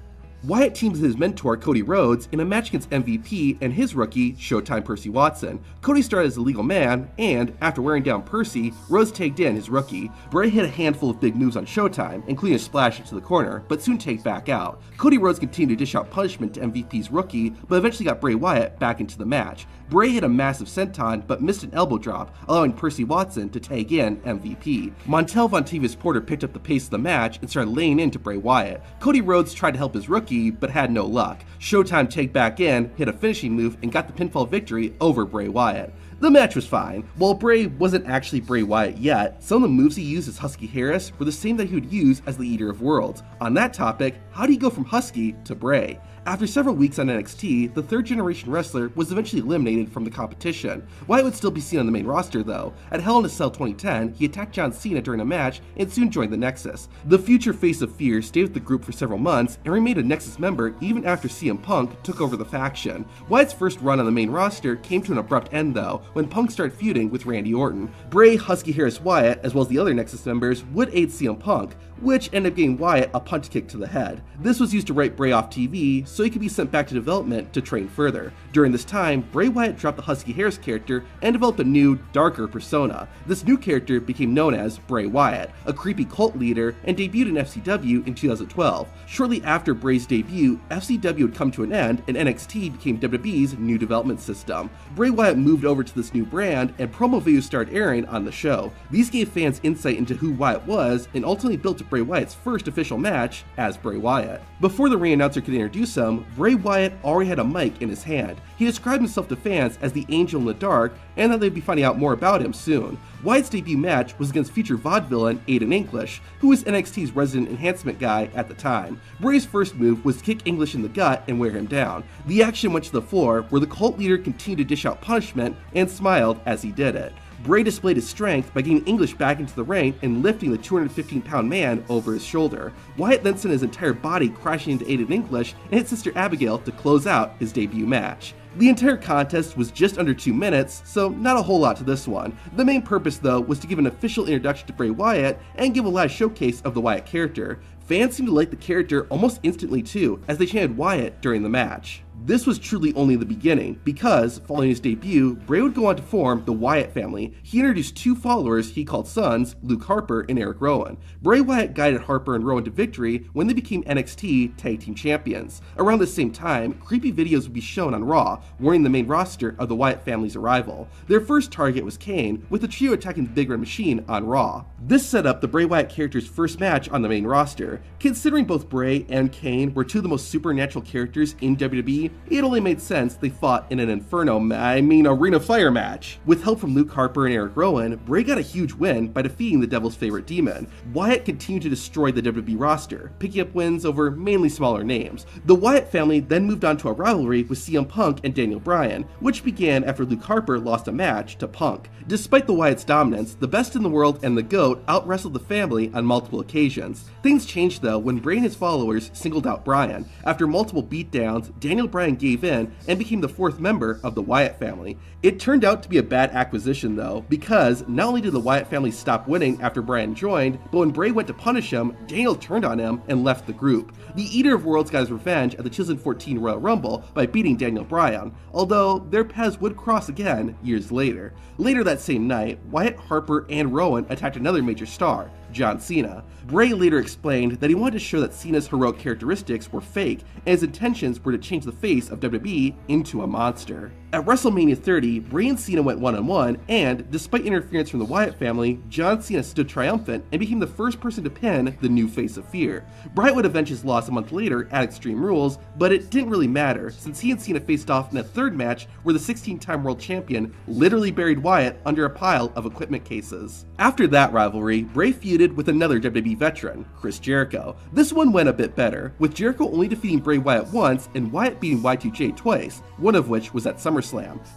Wyatt teams with his mentor Cody Rhodes in a match against MVP and his rookie, Showtime Percy Watson. Cody started as a legal man, and after wearing down Percy, Rhodes tagged in his rookie. Bray hit a handful of big moves on Showtime, including a splash into the corner, but soon tagged back out. Cody Rhodes continued to dish out punishment to MVP's rookie, but eventually got Bray Wyatt back into the match. Bray hit a massive senton, but missed an elbow drop, allowing Percy Watson to tag in MVP. Montel Vontavious Porter picked up the pace of the match and started laying into Bray Wyatt. Cody Rhodes tried to help his rookie, but had no luck. Showtime take back in, hit a finishing move, and got the pinfall victory over Bray Wyatt. The match was fine. While Bray wasn't actually Bray Wyatt yet, some of the moves he used as Husky Harris were the same that he would use as the Eater of Worlds. On that topic, how do you go from Husky to Bray? After several weeks on NXT, the third generation wrestler was eventually eliminated from the competition. Wyatt would still be seen on the main roster though. At Hell in a Cell 2010, he attacked John Cena during a match and soon joined the Nexus. The future face of Fear stayed with the group for several months and remained a Nexus member even after CM Punk took over the faction. Wyatt's first run on the main roster came to an abrupt end though, when Punk started feuding with Randy Orton. Bray, Husky Harris Wyatt, as well as the other Nexus members, would aid CM Punk, which ended up giving Wyatt a punch kick to the head. This was used to write Bray off TV so he could be sent back to development to train further. During this time, Bray Wyatt dropped the Husky Harris character and developed a new, darker persona. This new character became known as Bray Wyatt, a creepy cult leader, and debuted in FCW in 2012. Shortly after Bray's debut, FCW had come to an end and NXT became WWE's new development system. Bray Wyatt moved over to this new brand and promo videos started airing on the show. These gave fans insight into who Wyatt was and ultimately built to Bray Wyatt's first official match as Bray Wyatt. Before the ring announcer could introduce him, Bray Wyatt already had a mic in his hand. He described himself to fans as the Angel in the Dark and that they'd be finding out more about him soon. Wyatt's debut match was against future vaudevillain Aiden English, who was NXT's resident enhancement guy at the time. Bray's first move was to kick English in the gut and wear him down. The action went to the floor, where the cult leader continued to dish out punishment and smiled as he did it. Bray displayed his strength by getting English back into the ring and lifting the 215 pound man over his shoulder. Wyatt then sent his entire body crashing into Aiden English and hit Sister Abigail to close out his debut match. The entire contest was just under two minutes, so not a whole lot to this one. The main purpose, though, was to give an official introduction to Bray Wyatt and give a live showcase of the Wyatt character. Fans seemed to like the character almost instantly too, as they chanted Wyatt during the match. This was truly only the beginning, because, following his debut, Bray would go on to form the Wyatt family. He introduced two followers he called sons, Luke Harper and Eric Rowan. Bray Wyatt guided Harper and Rowan to victory when they became NXT Tag Team Champions. Around the same time, creepy videos would be shown on Raw, warning the main roster of the Wyatt family's arrival. Their first target was Kane, with the trio attacking the Big Red Machine on Raw. This set up the Bray Wyatt character's first match on the main roster. Considering both Bray and Kane were two of the most supernatural characters in WWE, it only made sense they fought in an Inferno, I mean a Ring of Fire match. With help from Luke Harper and Eric Rowan, Bray got a huge win by defeating the Devil's favorite demon. Wyatt continued to destroy the WWE roster, picking up wins over mainly smaller names. The Wyatt family then moved on to a rivalry with CM Punk and Daniel Bryan, which began after Luke Harper lost a match to Punk. Despite the Wyatt's dominance, the best in the world and the GOAT out wrestled the family on multiple occasions. Things changed though when Bray and his followers singled out Bryan. After multiple beatdowns, Daniel Bryan gave in and became the fourth member of the Wyatt family. It turned out to be a bad acquisition though, because not only did the Wyatt family stop winning after Bryan joined, but when Bray went to punish him, Daniel turned on him and left the group. The Eater of Worlds got his revenge at the 2014 Royal Rumble by beating Daniel Bryan, although their paths would cross again years later. Later that same night, Wyatt, Harper, and Rowan attacked another major star, John Cena. Bray later explained that he wanted to show that Cena's heroic characteristics were fake, and his intentions were to change the face of WWE into a monster. At WrestleMania 30, Bray and Cena went one on one, and despite interference from the Wyatt family, John Cena stood triumphant and became the first person to pin the new face of fear. Bray would avenge his loss a month later at Extreme Rules, but it didn't really matter since he and Cena faced off in a third match where the 16 time world champion literally buried Wyatt under a pile of equipment cases. After that rivalry, Bray feuded with another WWE veteran, Chris Jericho. This one went a bit better, with Jericho only defeating Bray Wyatt once and Wyatt beating Y2J twice, one of which was at SummerSlam.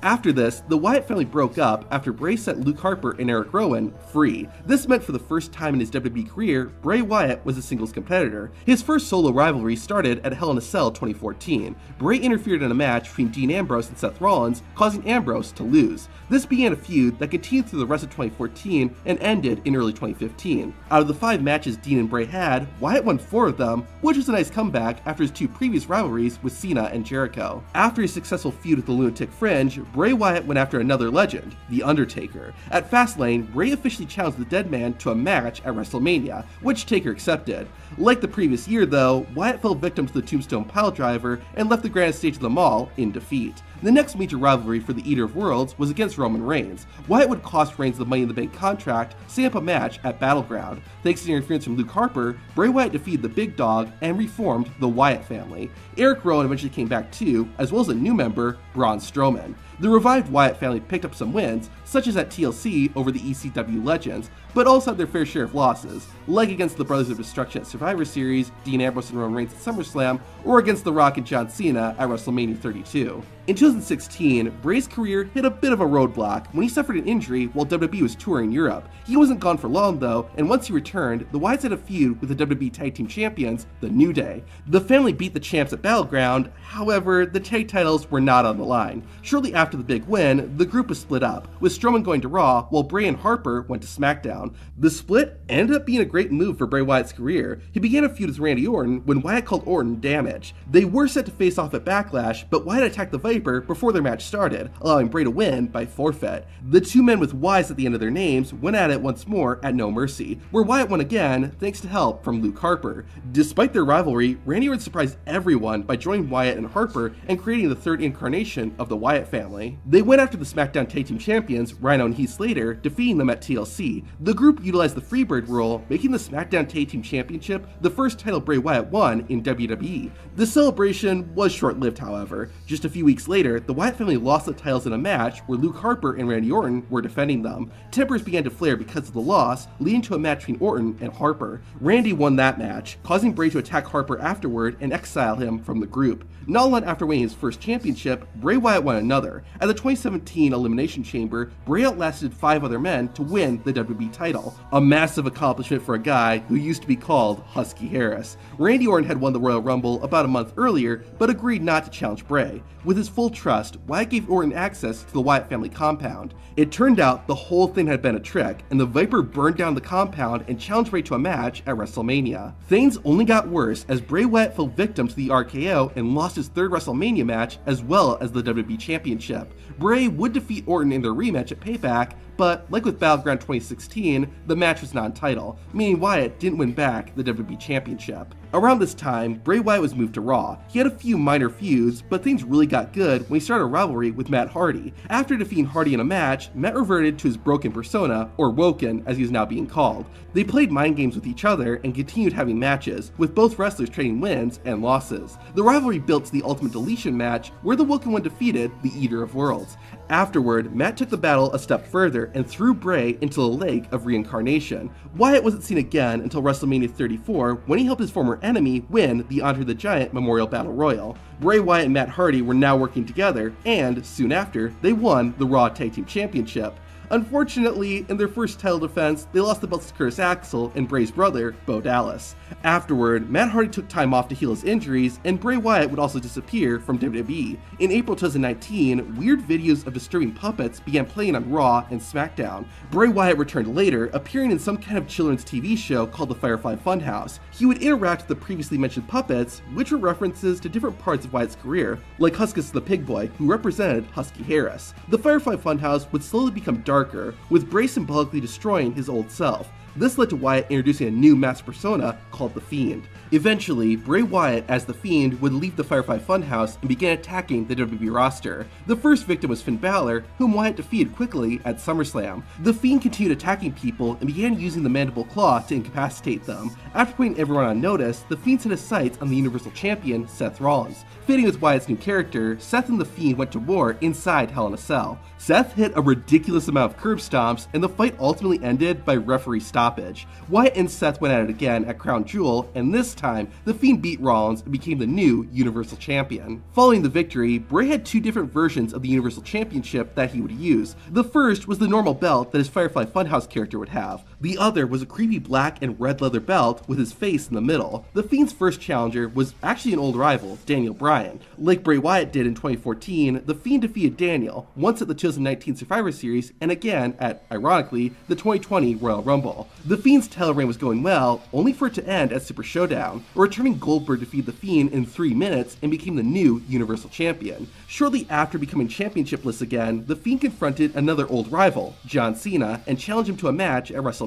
After this, the Wyatt family broke up after Bray set Luke Harper and Eric Rowan free. This meant for the first time in his WWE career, Bray Wyatt was a singles competitor. His first solo rivalry started at Hell in a Cell 2014. Bray interfered in a match between Dean Ambrose and Seth Rollins, causing Ambrose to lose. This began a feud that continued through the rest of 2014 and ended in early 2015. Out of the five matches Dean and Bray had, Wyatt won four of them, which was a nice comeback after his two previous rivalries with Cena and Jericho. After his successful feud with the Lunatic Fringe, Bray Wyatt went after another legend, The Undertaker. At Fastlane, Bray officially challenged the Dead Man to a match at WrestleMania, which Taker accepted. Like the previous year, though, Wyatt fell victim to the Tombstone Piledriver and left the grand stage of the Mall in defeat. The next major rivalry for the Eater of Worlds was against Roman Reigns. Wyatt would cost Reigns the Money in the Bank contract, setting up a match at Battleground. Thanks to interference from Luke Harper, Bray Wyatt defeated the Big Dog and reformed the Wyatt family. Eric Rowan eventually came back too, as well as a new member, Braun Strowman. The revived Wyatt family picked up some wins, such as at TLC over the ECW Legends, but also had their fair share of losses, like against the Brothers of Destruction at Survivor Series, Dean Ambrose and Roman Reigns at SummerSlam, or against The Rock and John Cena at WrestleMania 32. In 2016, Bray's career hit a bit of a roadblock when he suffered an injury while WWE was touring Europe. He wasn't gone for long though, and once he returned, the Wyatts had a feud with the WWE Tag Team Champions, The New Day. The family beat the champs at Battleground, however, the tag titles were not on the line. Shortly after the big win, the group was split up, with Strowman going to Raw while Bray and Harper went to SmackDown. The split ended up being a great move for Bray Wyatt's career. He began a feud with Randy Orton when Wyatt called Orton damage. They were set to face off at Backlash, but Wyatt attacked the Before their match started, allowing Bray to win by forfeit. The two men with Ys at the end of their names went at it once more at No Mercy, where Wyatt won again thanks to help from Luke Harper. Despite their rivalry, Randy Orton surprised everyone by joining Wyatt and Harper and creating the third incarnation of the Wyatt family. They went after the SmackDown Tag Team Champions, Rhino and Heath Slater, defeating them at TLC. The group utilized the Freebird rule, making the SmackDown Tag Team Championship the first title Bray Wyatt won in WWE. The celebration was short-lived, however. Just a few weeks later, the Wyatt family lost the titles in a match where Luke Harper and Randy Orton were defending them. Tempers began to flare because of the loss, leading to a match between Orton and Harper. Randy won that match, causing Bray to attack Harper afterward and exile him from the group. Not long after winning his first championship, Bray Wyatt won another. At the 2017 Elimination Chamber, Bray outlasted five other men to win the WWE title. A massive accomplishment for a guy who used to be called Husky Harris. Randy Orton had won the Royal Rumble about a month earlier, but agreed not to challenge Bray. With his full trust, Wyatt gave Orton access to the Wyatt family compound. It turned out the whole thing had been a trick, and the Viper burned down the compound and challenged Bray to a match at WrestleMania. Things only got worse as Bray Wyatt fell victim to the RKO and lost his third WrestleMania match as well as the WWE Championship. Bray would defeat Orton in their rematch at Payback, but like with Battleground 2016, the match was non-title, meaning Wyatt didn't win back the WWE Championship. Around this time, Bray Wyatt was moved to Raw. He had a few minor feuds, but things really got good when he started a rivalry with Matt Hardy. After defeating Hardy in a match, Matt reverted to his broken persona, or Woken as he is now being called. They played mind games with each other and continued having matches, with both wrestlers trading wins and losses. The rivalry built to the Ultimate Deletion match, where the Woken one defeated the Eater of Worlds. Afterward, Matt took the battle a step further and threw Bray into the lake of reincarnation. Wyatt wasn't seen again until WrestleMania 34 when he helped his former enemy win the Andre the Giant Memorial Battle Royal. Bray Wyatt and Matt Hardy were now working together, and soon after, they won the Raw Tag Team Championship. Unfortunately, in their first title defense, they lost the belts to Curtis Axel and Bray's brother, Bo Dallas. Afterward, Matt Hardy took time off to heal his injuries, and Bray Wyatt would also disappear from WWE. In April 2019, weird videos of disturbing puppets began playing on Raw and SmackDown. Bray Wyatt returned later, appearing in some kind of children's TV show called The Firefly Funhouse. He would interact with the previously mentioned puppets, which were references to different parts of Wyatt's career, like Huskus the Pig Boy, who represented Husky Harris. The Firefly Funhouse would slowly become darker, with Bray symbolically destroying his old self. This led to Wyatt introducing a new masked persona called the Fiend. Eventually, Bray Wyatt as the Fiend would leave the Firefly Funhouse and begin attacking the WWE roster. The first victim was Finn Balor, whom Wyatt defeated quickly at SummerSlam. The Fiend continued attacking people and began using the Mandible Claw to incapacitate them. After putting everyone on notice, the Fiend set his sights on the Universal Champion, Seth Rollins. Fitting with Wyatt's new character, Seth and the Fiend went to war inside Hell in a Cell. Seth hit a ridiculous amount of curb stomps, and the fight ultimately ended by referee stoppage. Wyatt and Seth went at it again at Crown Jewel, and this time, the Fiend beat Rollins and became the new Universal Champion. Following the victory, Bray had two different versions of the Universal Championship that he would use. The first was the normal belt that his Firefly Funhouse character would have. The other was a creepy black and red leather belt with his face in the middle. The Fiend's first challenger was actually an old rival, Daniel Bryan. Like Bray Wyatt did in 2014, the Fiend defeated Daniel, once at the 2019 Survivor Series and again at, ironically, the 2020 Royal Rumble. The Fiend's title reign was going well, only for it to end at Super Showdown. A returning Goldberg defeated the Fiend in 3 minutes and became the new Universal Champion. Shortly after becoming championshipless again, the Fiend confronted another old rival, John Cena, and challenged him to a match at WrestleMania.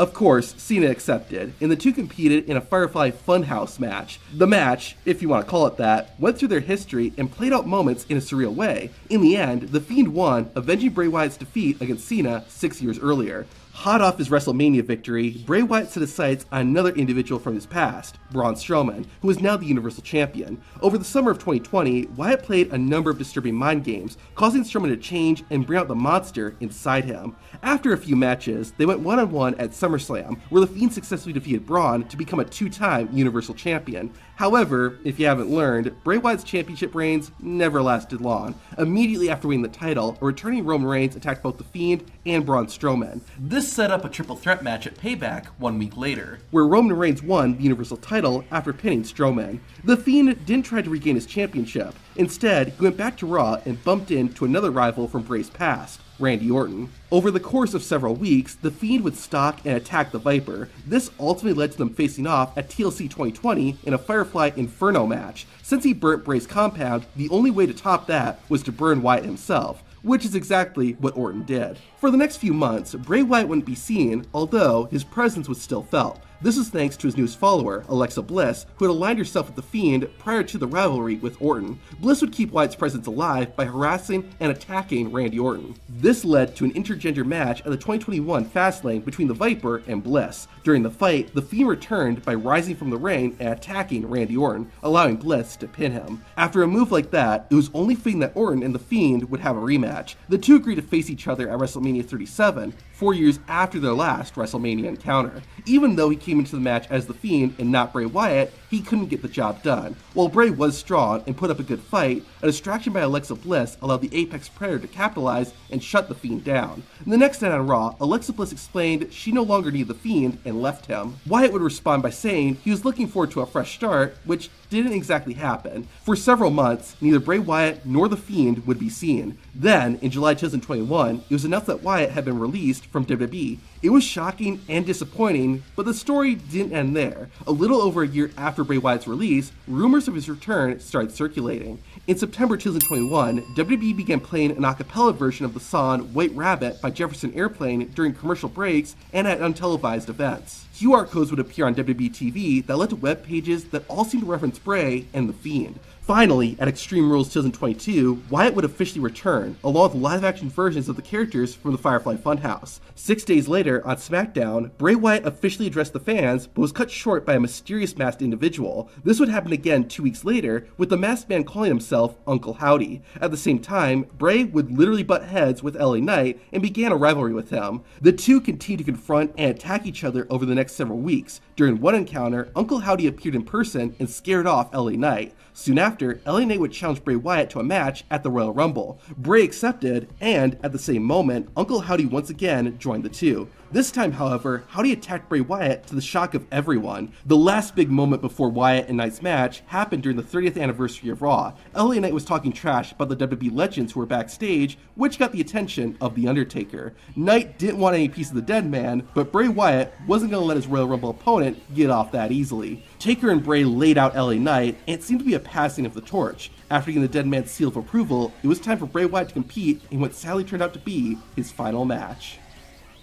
Of course, Cena accepted, and the two competed in a Firefly Funhouse match. The match, if you want to call it that, went through their history and played out moments in a surreal way. In the end, The Fiend won, avenging Bray Wyatt's defeat against Cena six years earlier. Hot off his WrestleMania victory, Bray Wyatt set his sights on another individual from his past, Braun Strowman, who is now the Universal Champion. Over the summer of 2020, Wyatt played a number of disturbing mind games, causing Strowman to change and bring out the monster inside him. After a few matches, they went one on one at SummerSlam, where The Fiend successfully defeated Braun to become a two time Universal Champion. However, if you haven't learned, Bray Wyatt's championship reigns never lasted long. Immediately after winning the title, a returning Roman Reigns attacked both The Fiend and Braun Strowman. This set up a triple threat match at Payback one week later. where Roman Reigns won the Universal title after pinning Strowman. The Fiend didn't try to regain his championship. Instead, he went back to Raw and bumped into another rival from Bray's past, Randy Orton. Over the course of several weeks, The Fiend would stalk and attack the Viper. This ultimately led to them facing off at TLC 2020 in a Firefly Inferno match. Since he burnt Bray's compound, the only way to top that was to burn Wyatt himself which is exactly what Orton did. For the next few months, Bray Wyatt wouldn't be seen, although his presence was still felt. This is thanks to his newest follower, Alexa Bliss, who had aligned herself with The Fiend prior to the rivalry with Orton. Bliss would keep Wyatt's presence alive by harassing and attacking Randy Orton. This led to an intergender match at the 2021 Fastlane between the Viper and Bliss. During the fight, The Fiend returned by rising from the ring and attacking Randy Orton, allowing Bliss to pin him. After a move like that, it was only fitting that Orton and The Fiend would have a rematch. The two agreed to face each other at WrestleMania 37, four years after their last WrestleMania encounter. Even though he into the match as The Fiend and not Bray Wyatt, he couldn't get the job done. While Bray was strong and put up a good fight, a distraction by Alexa Bliss allowed the Apex Predator to capitalize and shut The Fiend down. The next night on Raw, Alexa Bliss explained she no longer needed The Fiend and left him. Wyatt would respond by saying he was looking forward to a fresh start, which didn't exactly happen. For several months, neither Bray Wyatt nor The Fiend would be seen. Then, in July 2021, it was announced that Wyatt had been released from WWE. It was shocking and disappointing, but the story didn't end there. A little over a year after Bray Wyatt's release, rumors of his return started circulating. In September 2021, WWE began playing an a cappella version of the song White Rabbit by Jefferson Airplane during commercial breaks and at untelevised events. QR codes would appear on WWE TV that led to web pages that all seemed to reference Bray and The Fiend. Finally, at Extreme Rules 2022, Wyatt would officially return, along with live action versions of the characters from the Firefly Funhouse. Six days later, on SmackDown, Bray Wyatt officially addressed the fans, but was cut short by a mysterious masked individual. This would happen again two weeks later, with the masked man calling himself Uncle Howdy. At the same time, Bray would literally butt heads with LA Knight and began a rivalry with him. The two continued to confront and attack each other over the next several weeks. During one encounter, Uncle Howdy appeared in person and scared off LA Knight. Soon after, LA Knight would challenge Bray Wyatt to a match at the Royal Rumble. Bray accepted, and at the same moment, Uncle Howdy once again joined the two. This time, however, Howdy attacked Bray Wyatt to the shock of everyone. The last big moment before Wyatt and Knight's match happened during the 30th anniversary of Raw. LA Knight was talking trash about the WWE legends who were backstage, which got the attention of The Undertaker. Knight didn't want any piece of the dead man, but Bray Wyatt wasn't going to let his Royal Rumble opponent get off that easily. Taker and Bray laid out LA Knight, and it seemed to be a passing of the torch. After getting the dead man's seal of approval, it was time for Bray Wyatt to compete in what sadly turned out to be his final match.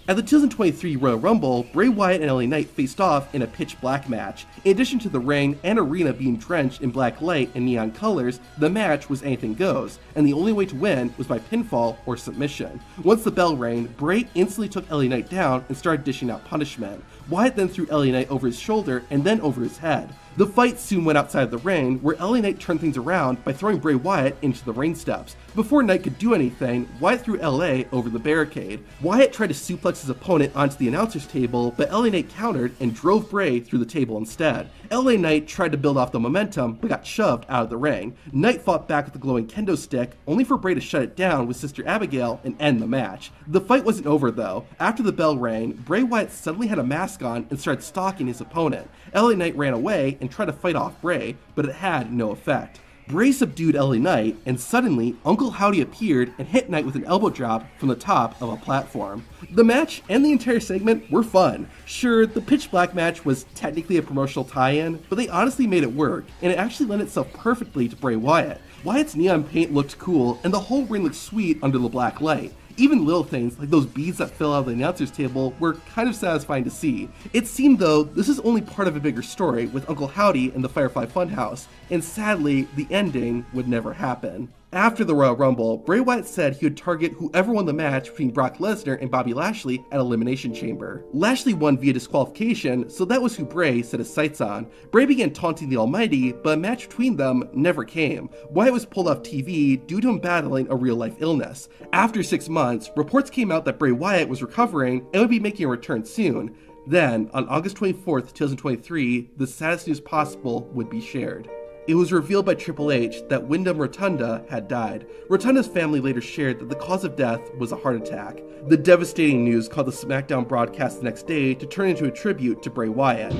At the 2023 Royal Rumble, Bray Wyatt and LA Knight faced off in a pitch black match. In addition to the ring and arena being drenched in black light and neon colors, the match was anything goes, and the only way to win was by pinfall or submission. Once the bell rang, Bray instantly took LA Knight down and started dishing out punishment. Wyatt then threw LA Knight over his shoulder and then over his head. The fight soon went outside the ring, where LA Knight turned things around by throwing Bray Wyatt into the ring steps. Before Knight could do anything, Wyatt threw LA over the barricade. Wyatt tried to suplex his opponent onto the announcer's table, but LA Knight countered and drove Bray through the table instead. LA Knight tried to build off the momentum, but got shoved out of the ring. Knight fought back with the glowing kendo stick, only for Bray to shut it down with Sister Abigail and end the match. The fight wasn't over though. After the bell rang, Bray Wyatt suddenly had a mask on and started stalking his opponent. LA Knight ran away and tried to fight off Bray, but it had no effect. Bray subdued LA Knight, and suddenly Uncle Howdy appeared and hit Knight with an elbow drop from the top of a platform. The match and the entire segment were fun. Sure, the pitch black match was technically a promotional tie-in, but they honestly made it work, and it actually lent itself perfectly to Bray Wyatt. Wyatt's neon paint looked cool, and the whole ring looked sweet under the black light. Even little things like those beads that fell out of the announcer's table were kind of satisfying to see. It seemed though this is only part of a bigger story with Uncle Howdy and the Firefly Funhouse, and sadly, the ending would never happen. After the Royal Rumble, Bray Wyatt said he would target whoever won the match between Brock Lesnar and Bobby Lashley at Elimination Chamber. Lashley won via disqualification, so that was who Bray set his sights on. Bray began taunting the Almighty, but a match between them never came. Wyatt was pulled off TV due to him battling a real life illness. After six months, reports came out that Bray Wyatt was recovering and would be making a return soon. Then, on August 24th, 2023, the saddest news possible would be shared. It was revealed by Triple H that Wyndham Rotunda had died. Rotunda's family later shared that the cause of death was a heart attack. The devastating news caused the SmackDown broadcast the next day to turn into a tribute to Bray Wyatt.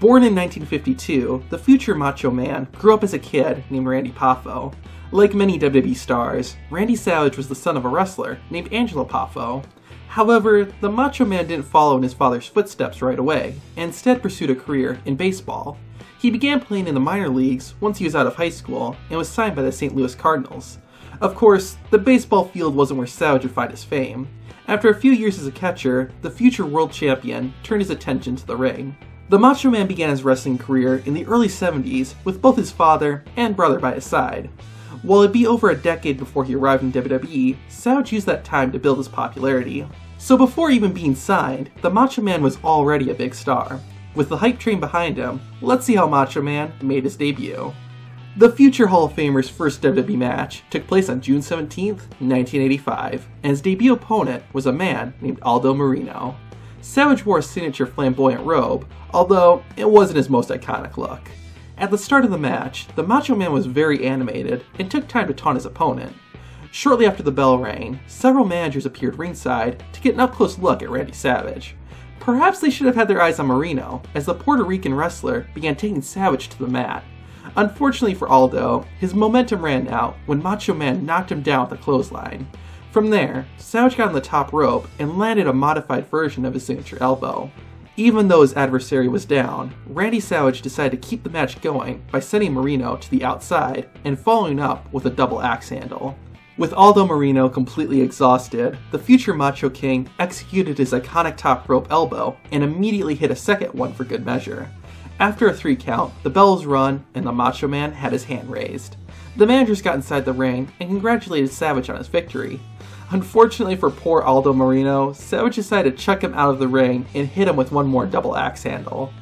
Born in 1952, the future Macho Man grew up as a kid named Randy Poffo. Like many WWE stars, Randy Savage was the son of a wrestler named Angelo Poffo. However, the Macho Man didn't follow in his father's footsteps right away, and instead pursued a career in baseball. He began playing in the minor leagues once he was out of high school and was signed by the St. Louis Cardinals. Of course, the baseball field wasn't where Savage would find his fame. After a few years as a catcher, the future world champion turned his attention to the ring. The Macho Man began his wrestling career in the early 70s with both his father and brother by his side. While it'd be over a decade before he arrived in WWE, Savage used that time to build his popularity. So before even being signed, the Macho Man was already a big star. With the hype train behind him, let's see how Macho Man made his debut. The future Hall of Famer's first WWE match took place on June 17, 1985, and his debut opponent was a man named Aldo Marino. Savage wore a signature flamboyant robe, although it wasn't his most iconic look. At the start of the match, the Macho Man was very animated and took time to taunt his opponent. Shortly after the bell rang, several managers appeared ringside to get an up close look at Randy Savage. Perhaps they should have had their eyes on Marino, as the Puerto Rican wrestler began taking Savage to the mat. Unfortunately for Aldo, his momentum ran out when Macho Man knocked him down with a clothesline. From there, Savage got on the top rope and landed a modified version of his signature elbow. Even though his adversary was down, Randy Savage decided to keep the match going by sending Marino to the outside and following up with a double axe handle. With Aldo Marino completely exhausted, the future Macho King executed his iconic top rope elbow and immediately hit a second one for good measure. After a three count, the bells run and the Macho Man had his hand raised. The managers got inside the ring and congratulated Savage on his victory. Unfortunately for poor Aldo Marino, Savage decided to chuck him out of the ring and hit him with one more double axe handle.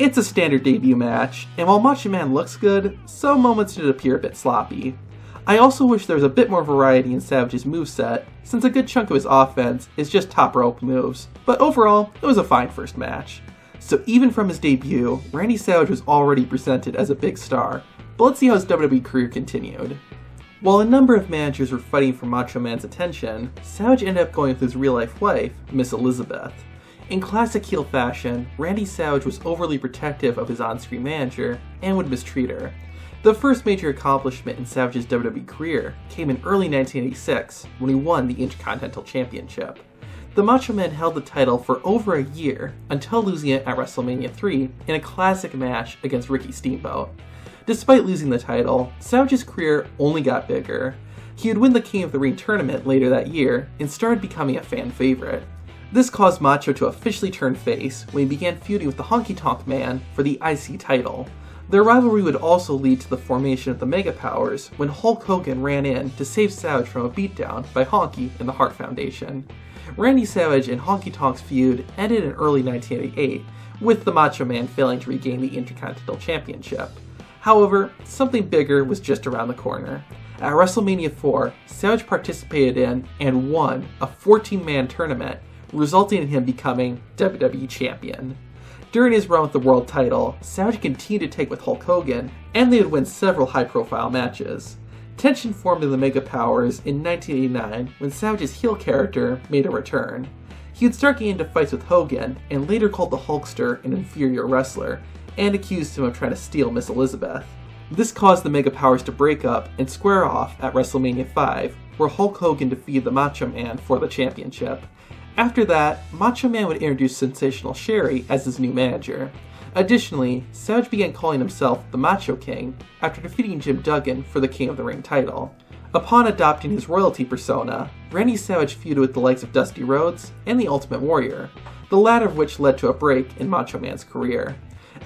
It's a standard debut match, and while Macho Man looks good, some moments did appear a bit sloppy. I also wish there was a bit more variety in Savage's moveset, since a good chunk of his offense is just top rope moves, but overall, it was a fine first match. So even from his debut, Randy Savage was already presented as a big star, but let's see how his WWE career continued. While a number of managers were fighting for Macho Man's attention, Savage ended up going with his real life wife, Miss Elizabeth. In classic heel fashion, Randy Savage was overly protective of his on screen manager and would mistreat her. The first major accomplishment in Savage's WWE career came in early 1986 when he won the Intercontinental Championship. The Macho Man held the title for over a year until losing it at WrestleMania 3 in a classic match against Ricky Steamboat. Despite losing the title, Savage's career only got bigger. He would win the King of the Ring tournament later that year and started becoming a fan favorite. This caused Macho to officially turn face when he began feuding with the Honky Tonk Man for the IC title. Their rivalry would also lead to the formation of the Mega Powers when Hulk Hogan ran in to save Savage from a beatdown by Honky and the Hart Foundation. Randy Savage and Honky Tonk's feud ended in early 1988, with the Macho Man failing to regain the Intercontinental Championship. However, something bigger was just around the corner. At WrestleMania 4, Savage participated in and won a 14 man tournament, resulting in him becoming WWE Champion. During his run with the world title, Savage continued to take with Hulk Hogan, and they would win several high profile matches. Tension formed in the Mega Powers in 1989 when Savage's heel character made a return. He would start getting into fights with Hogan, and later called the Hulkster an inferior wrestler, and accused him of trying to steal Miss Elizabeth. This caused the Mega Powers to break up and square off at WrestleMania 5, where Hulk Hogan defeated the Macho Man for the championship. After that, Macho Man would introduce Sensational Sherri as his new manager. Additionally, Savage began calling himself the Macho King after defeating Jim Duggan for the King of the Ring title. Upon adopting his royalty persona, Randy Savage feuded with the likes of Dusty Rhodes and the Ultimate Warrior, the latter of which led to a break in Macho Man's career.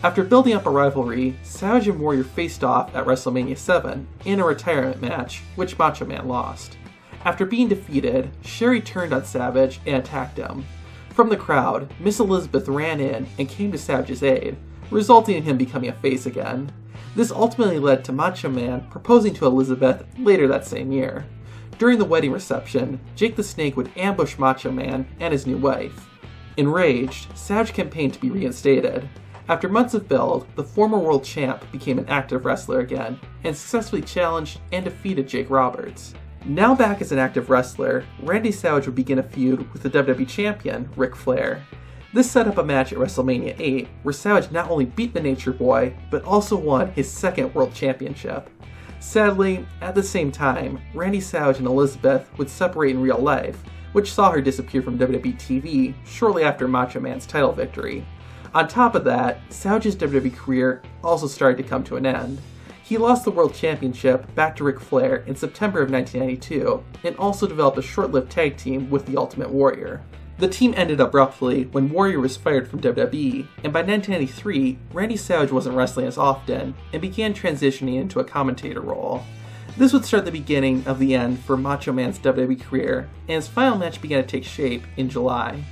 After building up a rivalry, Savage and Warrior faced off at WrestleMania 7 in a retirement match, which Macho Man lost. After being defeated, Sherri turned on Savage and attacked him. From the crowd, Miss Elizabeth ran in and came to Savage's aid, resulting in him becoming a face again. This ultimately led to Macho Man proposing to Elizabeth later that same year. During the wedding reception, Jake the Snake would ambush Macho Man and his new wife. Enraged, Savage campaigned to be reinstated. After months of build, the former world champ became an active wrestler again and successfully challenged and defeated Jake Roberts. Now back as an active wrestler, Randy Savage would begin a feud with the WWE champion, Ric Flair. This set up a match at WrestleMania 8 where Savage not only beat the Nature Boy, but also won his second world championship. Sadly, at the same time, Randy Savage and Elizabeth would separate in real life, which saw her disappear from WWE TV shortly after Macho Man's title victory. On top of that, Savage's WWE career also started to come to an end. He lost the World Championship back to Ric Flair in September of 1992 and also developed a short lived tag team with The Ultimate Warrior. The team ended abruptly when Warrior was fired from WWE, and by 1993, Randy Savage wasn't wrestling as often and began transitioning into a commentator role. This would start the beginning of the end for Macho Man's WWE career, and his final match began to take shape in July.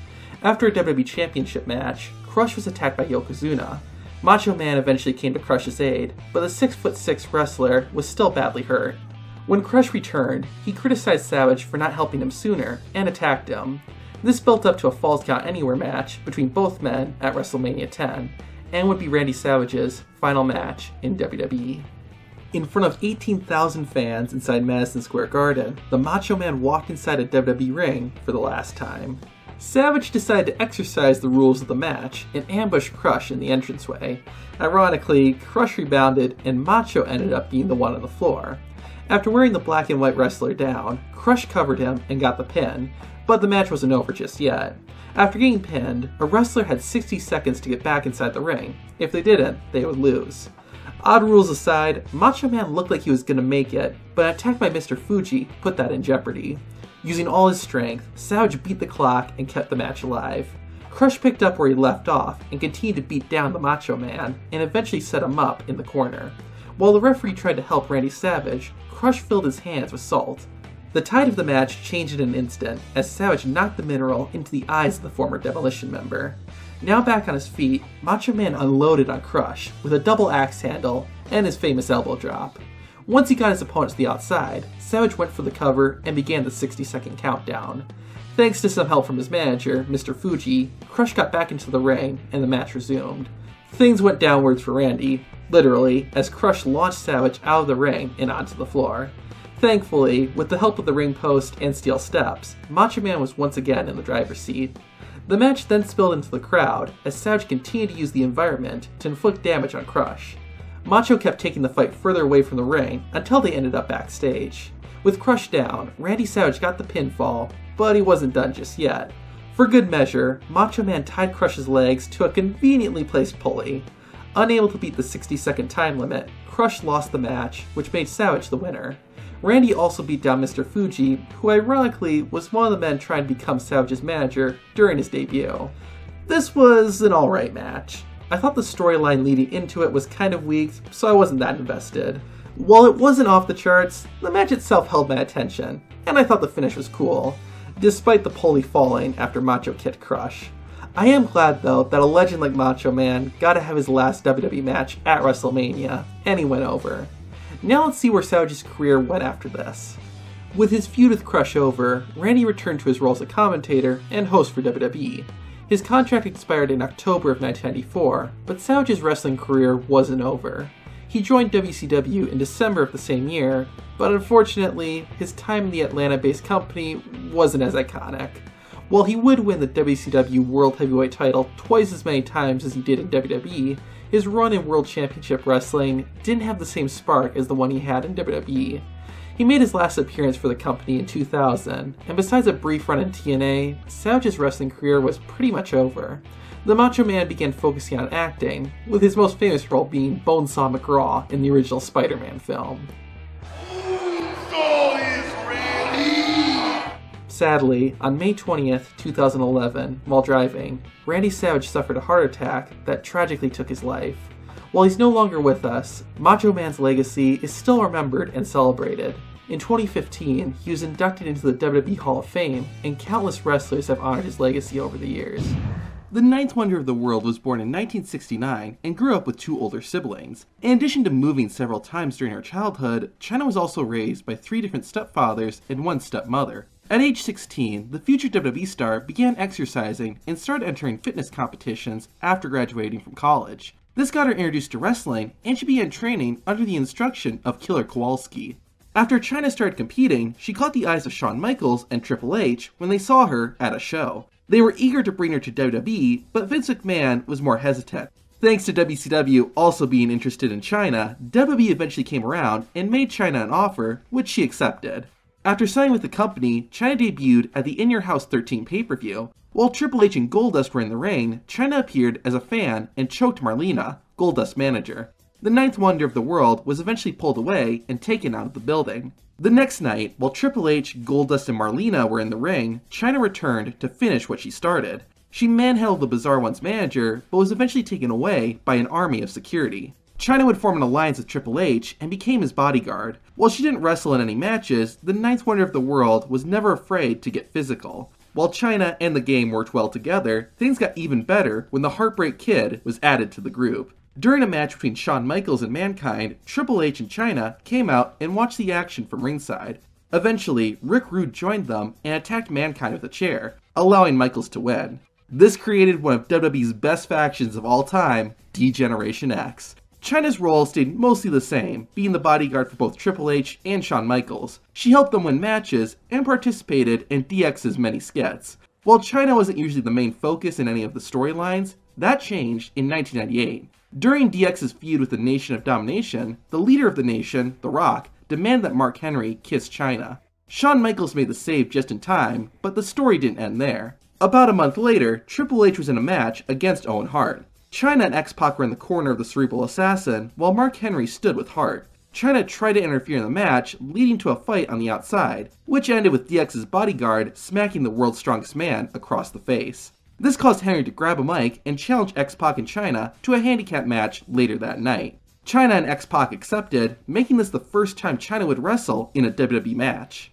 After a WWE Championship match, Crush was attacked by Yokozuna. Macho Man eventually came to Crush's aid, but the 6'6 wrestler was still badly hurt. When Crush returned, he criticized Savage for not helping him sooner and attacked him. This built up to a Falls Count Anywhere match between both men at WrestleMania 10, and would be Randy Savage's final match in WWE. In front of 18,000 fans inside Madison Square Garden, the Macho Man walked inside a WWE ring for the last time. Savage decided to exercise the rules of the match and ambush Crush in the entranceway. Ironically, Crush rebounded and Macho ended up being the one on the floor. After wearing the black and white wrestler down, Crush covered him and got the pin, but the match wasn't over just yet. After getting pinned, a wrestler had 60 seconds to get back inside the ring. If they didn't, they would lose. Odd rules aside, Macho Man looked like he was gonna make it, but an attack by Mr. Fuji put that in jeopardy. Using all his strength, Savage beat the clock and kept the match alive. Crush picked up where he left off and continued to beat down the Macho Man and eventually set him up in the corner. While the referee tried to help Randy Savage, Crush filled his hands with salt. The tide of the match changed in an instant as Savage knocked the mineral into the eyes of the former Demolition member. Now back on his feet, Macho Man unloaded on Crush with a double axe handle and his famous elbow drop. Once he got his opponent to the outside, Savage went for the cover and began the 60 second countdown. Thanks to some help from his manager, Mr. Fuji, Crush got back into the ring and the match resumed. Things went downwards for Randy, literally, as Crush launched Savage out of the ring and onto the floor. Thankfully, with the help of the ring post and steel steps, Macho Man was once again in the driver's seat. The match then spilled into the crowd as Savage continued to use the environment to inflict damage on Crush. Macho kept taking the fight further away from the ring until they ended up backstage. With Crush down, Randy Savage got the pinfall, but he wasn't done just yet. For good measure, Macho Man tied Crush's legs to a conveniently placed pulley. Unable to beat the 60 second time limit, Crush lost the match, which made Savage the winner. Randy also beat down Mr. Fuji, who ironically was one of the men trying to become Savage's manager during his debut. This was an alright match. I thought the storyline leading into it was kind of weak, so I wasn't that invested. While it wasn't off the charts, the match itself held my attention, and I thought the finish was cool, despite the pulley falling after Macho kicked Crush. I am glad though that a legend like Macho Man got to have his last WWE match at WrestleMania, and he went over. Now let's see where Savage's career went after this. With his feud with Crush over, Randy returned to his role as a commentator and host for WWE. His contract expired in October of 1994, but Savage's wrestling career wasn't over. He joined WCW in December of the same year, but unfortunately, his time in the Atlanta based company wasn't as iconic. While he would win the WCW World Heavyweight title twice as many times as he did in WWE, his run in World Championship Wrestling didn't have the same spark as the one he had in WWE. He made his last appearance for the company in 2000, and besides a brief run in TNA, Savage's wrestling career was pretty much over. The Macho Man began focusing on acting, with his most famous role being Bonesaw McGraw in the original Spider Man film. Sadly, on May 20th, 2011, while driving, Randy Savage suffered a heart attack that tragically took his life. While he's no longer with us, Macho Man's legacy is still remembered and celebrated. In 2015, he was inducted into the WWE Hall of Fame, and countless wrestlers have honored his legacy over the years. The ninth wonder of the world was born in 1969 and grew up with two older siblings. In addition to moving several times during her childhood, Chyna was also raised by three different stepfathers and one stepmother. At age 16, the future WWE star began exercising and started entering fitness competitions after graduating from college. This got her introduced to wrestling, and she began training under the instruction of Killer Kowalski. After Chyna started competing, she caught the eyes of Shawn Michaels and Triple H when they saw her at a show. They were eager to bring her to WWE, but Vince McMahon was more hesitant. Thanks to WCW also being interested in Chyna, WWE eventually came around and made Chyna an offer, which she accepted. After signing with the company, Chyna debuted at the In Your House 13 pay per view. While Triple H and Goldust were in the ring, Chyna appeared as a fan and choked Marlena, Goldust's manager. The ninth wonder of the world was eventually pulled away and taken out of the building. The next night, while Triple H, Goldust, and Marlena were in the ring, Chyna returned to finish what she started. She manhandled the Bizarre One's manager, but was eventually taken away by an army of security. Chyna would form an alliance with Triple H and became his bodyguard. While she didn't wrestle in any matches, the ninth wonder of the world was never afraid to get physical. While Chyna and the game worked well together, things got even better when the Heartbreak Kid was added to the group. During a match between Shawn Michaels and Mankind, Triple H and Chyna came out and watched the action from ringside. Eventually, Rick Rude joined them and attacked Mankind with a chair, allowing Michaels to win. This created one of WWE's best factions of all time, D-Generation X. Chyna's role stayed mostly the same, being the bodyguard for both Triple H and Shawn Michaels. She helped them win matches and participated in DX's many skits. While Chyna wasn't usually the main focus in any of the storylines, that changed in 1998. During DX's feud with the Nation of Domination, the leader of the nation, The Rock, demanded that Mark Henry kiss Chyna. Shawn Michaels made the save just in time, but the story didn't end there. About a month later, Triple H was in a match against Owen Hart. Chyna and X-Pac were in the corner of the Cerebral Assassin, while Mark Henry stood with Hart. Chyna tried to interfere in the match, leading to a fight on the outside, which ended with DX's bodyguard smacking the world's strongest man across the face. This caused Henry to grab a mic and challenge X-Pac and Chyna to a handicap match later that night. Chyna and X-Pac accepted, making this the first time Chyna would wrestle in a WWE match.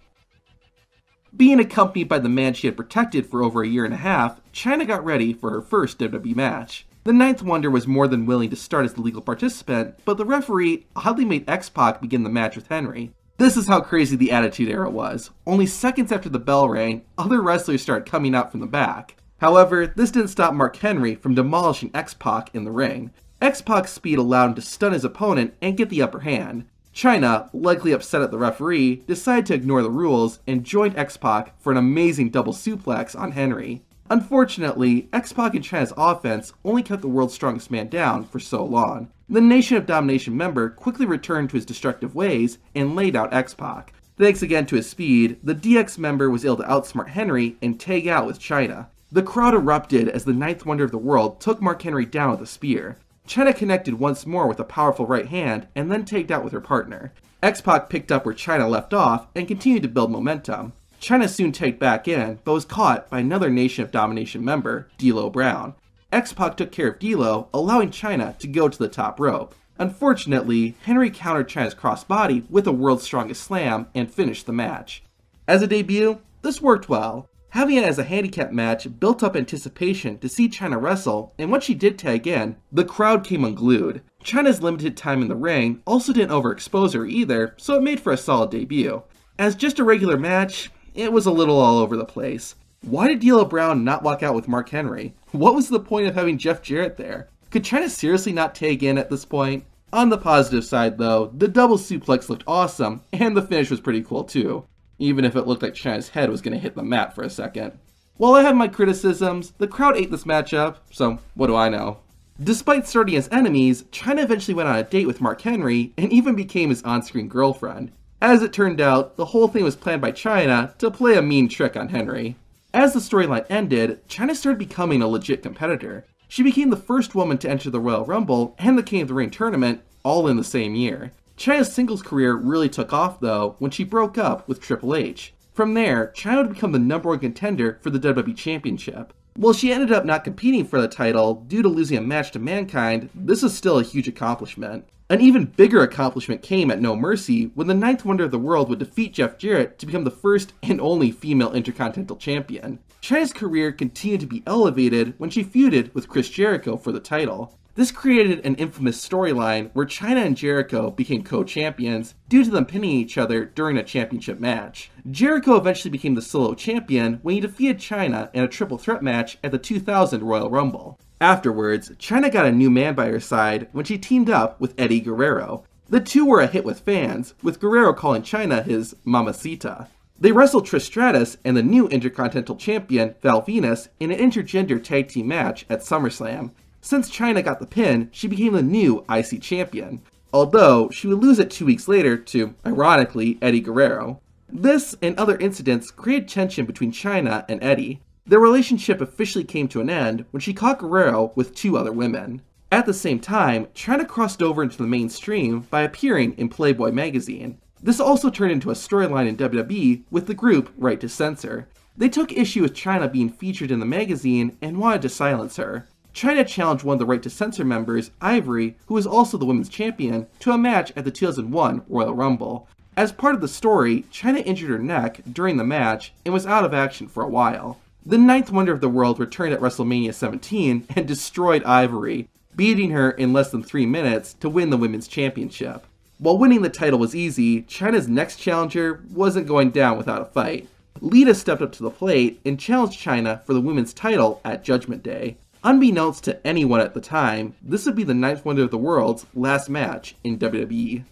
Being accompanied by the man she had protected for over a year and a half, Chyna got ready for her first WWE match. The Ninth Wonder was more than willing to start as the legal participant, but the referee oddly made X-Pac begin the match with Henry. This is how crazy the Attitude Era was. Only seconds after the bell rang, other wrestlers started coming out from the back. However, this didn't stop Mark Henry from demolishing X-Pac in the ring. X-Pac's speed allowed him to stun his opponent and get the upper hand. Chyna, likely upset at the referee, decided to ignore the rules and joined X-Pac for an amazing double suplex on Henry. Unfortunately, X-Pac and Chyna's offense only kept the world's strongest man down for so long. The Nation of Domination member quickly returned to his destructive ways and laid out X-Pac. Thanks again to his speed, the DX member was able to outsmart Henry and tag out with Chyna. The crowd erupted as the ninth wonder of the world took Mark Henry down with a spear. Chyna connected once more with a powerful right hand and then tagged out with her partner. X-Pac picked up where Chyna left off and continued to build momentum. Chyna soon tagged back in, but was caught by another Nation of Domination member, D'Lo Brown. X-Pac took care of D'Lo, allowing Chyna to go to the top rope. Unfortunately, Henry countered Chyna's crossbody with a world's strongest slam and finished the match. As a debut, this worked well. Having it as a handicap match built up anticipation to see Chyna wrestle, and once she did tag in, the crowd came unglued. Chyna's limited time in the ring also didn't overexpose her either, so it made for a solid debut. As just a regular match, it was a little all over the place. Why did D'Lo Brown not walk out with Mark Henry? What was the point of having Jeff Jarrett there? Could Chyna seriously not take in at this point? On the positive side though, the double suplex looked awesome, and the finish was pretty cool too, even if it looked like Chyna's head was going to hit the mat for a second. While I have my criticisms, the crowd ate this matchup, so what do I know? Despite starting as enemies, Chyna eventually went on a date with Mark Henry and even became his on-screen girlfriend. As it turned out, the whole thing was planned by Chyna to play a mean trick on Henry. As the storyline ended, Chyna started becoming a legit competitor. She became the first woman to enter the Royal Rumble and the King of the Ring tournament all in the same year. Chyna's singles career really took off though when she broke up with Triple H. From there, Chyna would become the number one contender for the WWE Championship. While she ended up not competing for the title due to losing a match to Mankind, this is still a huge accomplishment. An even bigger accomplishment came at No Mercy when the Ninth Wonder of the World would defeat Jeff Jarrett to become the first and only female Intercontinental Champion. Chyna's career continued to be elevated when she feuded with Chris Jericho for the title. This created an infamous storyline where Chyna and Jericho became co-champions due to them pinning each other during a championship match. Jericho eventually became the solo champion when he defeated Chyna in a triple threat match at the 2000 Royal Rumble. Afterwards, Chyna got a new man by her side when she teamed up with Eddie Guerrero. The two were a hit with fans, with Guerrero calling Chyna his Mamacita. They wrestled Trish Stratus and the new Intercontinental Champion, Val Venis, in an intergender tag team match at SummerSlam. Since Chyna got the pin, she became the new IC Champion, although she would lose it two weeks later to, ironically, Eddie Guerrero. This and other incidents created tension between Chyna and Eddie. Their relationship officially came to an end when she caught Guerrero with two other women. At the same time, Chyna crossed over into the mainstream by appearing in Playboy magazine. This also turned into a storyline in WWE with the group Right to Censor. They took issue with Chyna being featured in the magazine and wanted to silence her. Chyna challenged one of the Right to Censor members, Ivory, who was also the women's champion, to a match at the 2001 Royal Rumble. As part of the story, Chyna injured her neck during the match and was out of action for a while. The ninth wonder of the world returned at WrestleMania 17 and destroyed Ivory, beating her in less than three minutes to win the women's championship. While winning the title was easy, Chyna's next challenger wasn't going down without a fight. Lita stepped up to the plate and challenged Chyna for the women's title at Judgment Day. Unbeknownst to anyone at the time, this would be the ninth wonder of the world's last match in WWE.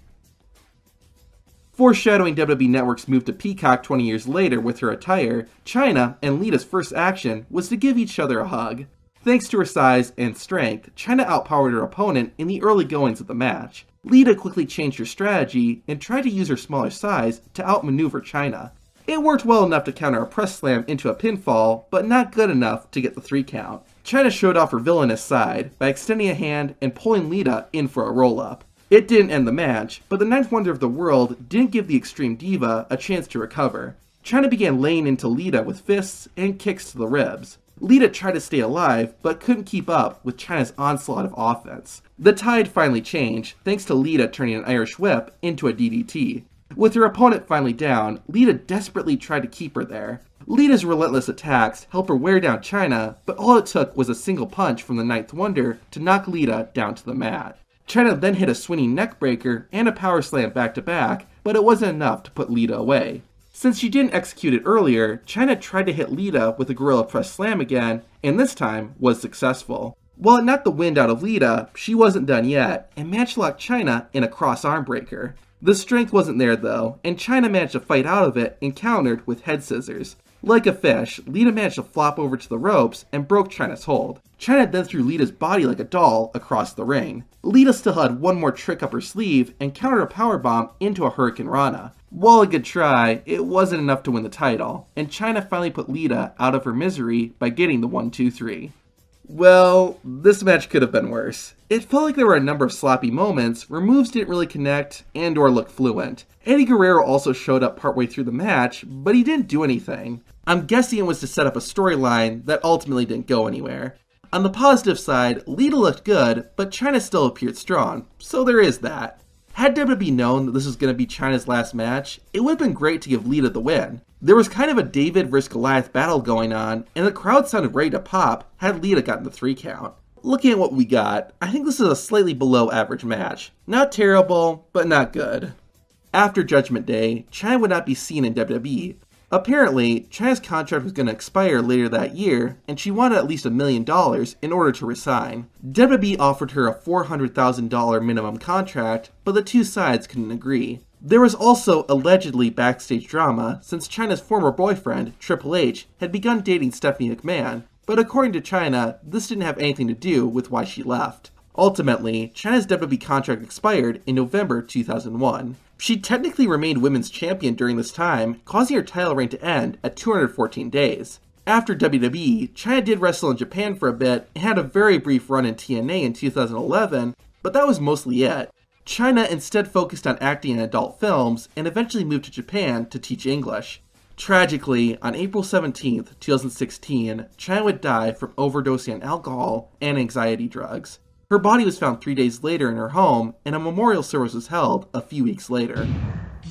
Foreshadowing WWE Network's move to Peacock 20 years later with her attire, Chyna and Lita's first action was to give each other a hug. Thanks to her size and strength, Chyna outpowered her opponent in the early goings of the match. Lita quickly changed her strategy and tried to use her smaller size to outmaneuver Chyna. It worked well enough to counter a press slam into a pinfall, but not good enough to get the three count. Chyna showed off her villainous side by extending a hand and pulling Lita in for a roll up. It didn't end the match, but the Ninth Wonder of the World didn't give the Extreme Diva a chance to recover. Chyna began laying into Lita with fists and kicks to the ribs. Lita tried to stay alive, but couldn't keep up with Chyna's onslaught of offense. The tide finally changed, thanks to Lita turning an Irish whip into a DDT. With her opponent finally down, Lita desperately tried to keep her there. Lita's relentless attacks helped her wear down Chyna, but all it took was a single punch from the Ninth Wonder to knock Lita down to the mat. Chyna then hit a swinging neckbreaker and a power slam back to back, but it wasn't enough to put Lita away. Since she didn't execute it earlier, Chyna tried to hit Lita with a Gorilla Press Slam again, and this time was successful. While it knocked the wind out of Lita, she wasn't done yet, and matchlocked Chyna in a cross arm breaker. The strength wasn't there though, and Chyna managed to fight out of it and countered with head scissors. Like a fish, Lita managed to flop over to the ropes and broke Chyna's hold. Chyna then threw Lita's body like a doll across the ring. Lita still had one more trick up her sleeve and countered a powerbomb into a hurricanrana. While a good try, it wasn't enough to win the title, and Chyna finally put Lita out of her misery by getting the 1-2-3. Well, this match could have been worse. It felt like there were a number of sloppy moments where moves didn't really connect and or look fluent. Eddie Guerrero also showed up partway through the match, but he didn't do anything. I'm guessing it was to set up a storyline that ultimately didn't go anywhere. On the positive side, Lita looked good, but Chyna still appeared strong, so there is that. Had WWE known that this was going to be Chyna's last match, it would have been great to give Lita the win. There was kind of a David vs. Goliath battle going on, and the crowd sounded ready to pop had Lita gotten the three count. Looking at what we got, I think this is a slightly below average match. Not terrible, but not good. After Judgment Day, Chyna would not be seen in WWE. Apparently, Chyna's contract was going to expire later that year, and she wanted at least a million dollars in order to resign. WWE offered her a $400,000 minimum contract, but the two sides couldn't agree. There was also allegedly backstage drama since Chyna's former boyfriend, Triple H, had begun dating Stephanie McMahon, but according to Chyna, this didn't have anything to do with why she left. Ultimately, Chyna's WWE contract expired in November 2001. She technically remained women's champion during this time, causing her title reign to end at 214 days. After WWE, Chyna did wrestle in Japan for a bit and had a very brief run in TNA in 2011, but that was mostly it. Chyna instead focused on acting in adult films and eventually moved to Japan to teach English. Tragically, on April 17, 2016, Chyna would die from overdosing on alcohol and anxiety drugs. Her body was found three days later in her home, and a memorial service was held a few weeks later.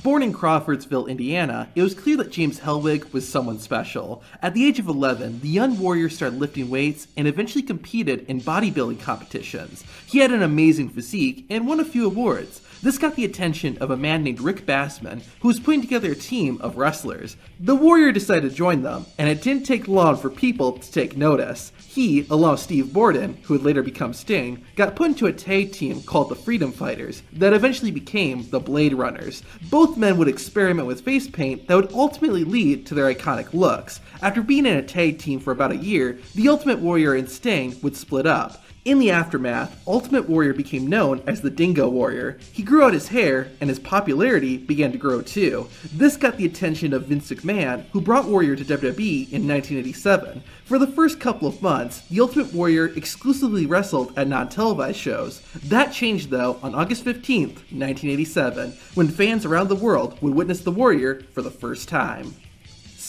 Born in Crawfordsville, Indiana, it was clear that James Hellwig was someone special. At the age of 11, the young warrior started lifting weights and eventually competed in bodybuilding competitions. He had an amazing physique and won a few awards. This got the attention of a man named Rick Bassman, who was putting together a team of wrestlers. The Warrior decided to join them, and it didn't take long for people to take notice. He, along with Steve Borden, who would later become Sting, got put into a tag team called the Freedom Fighters that eventually became the Blade Runners. Both men would experiment with face paint that would ultimately lead to their iconic looks. After being in a tag team for about a year, the Ultimate Warrior and Sting would split up. In the aftermath, Ultimate Warrior became known as the Dingo Warrior. He grew out his hair, and his popularity began to grow too. This got the attention of Vince McMahon, who brought Warrior to WWE in 1987. For the first couple of months, the Ultimate Warrior exclusively wrestled at non televised shows. That changed though on August 15th, 1987, when fans around the world would witness the Warrior for the first time.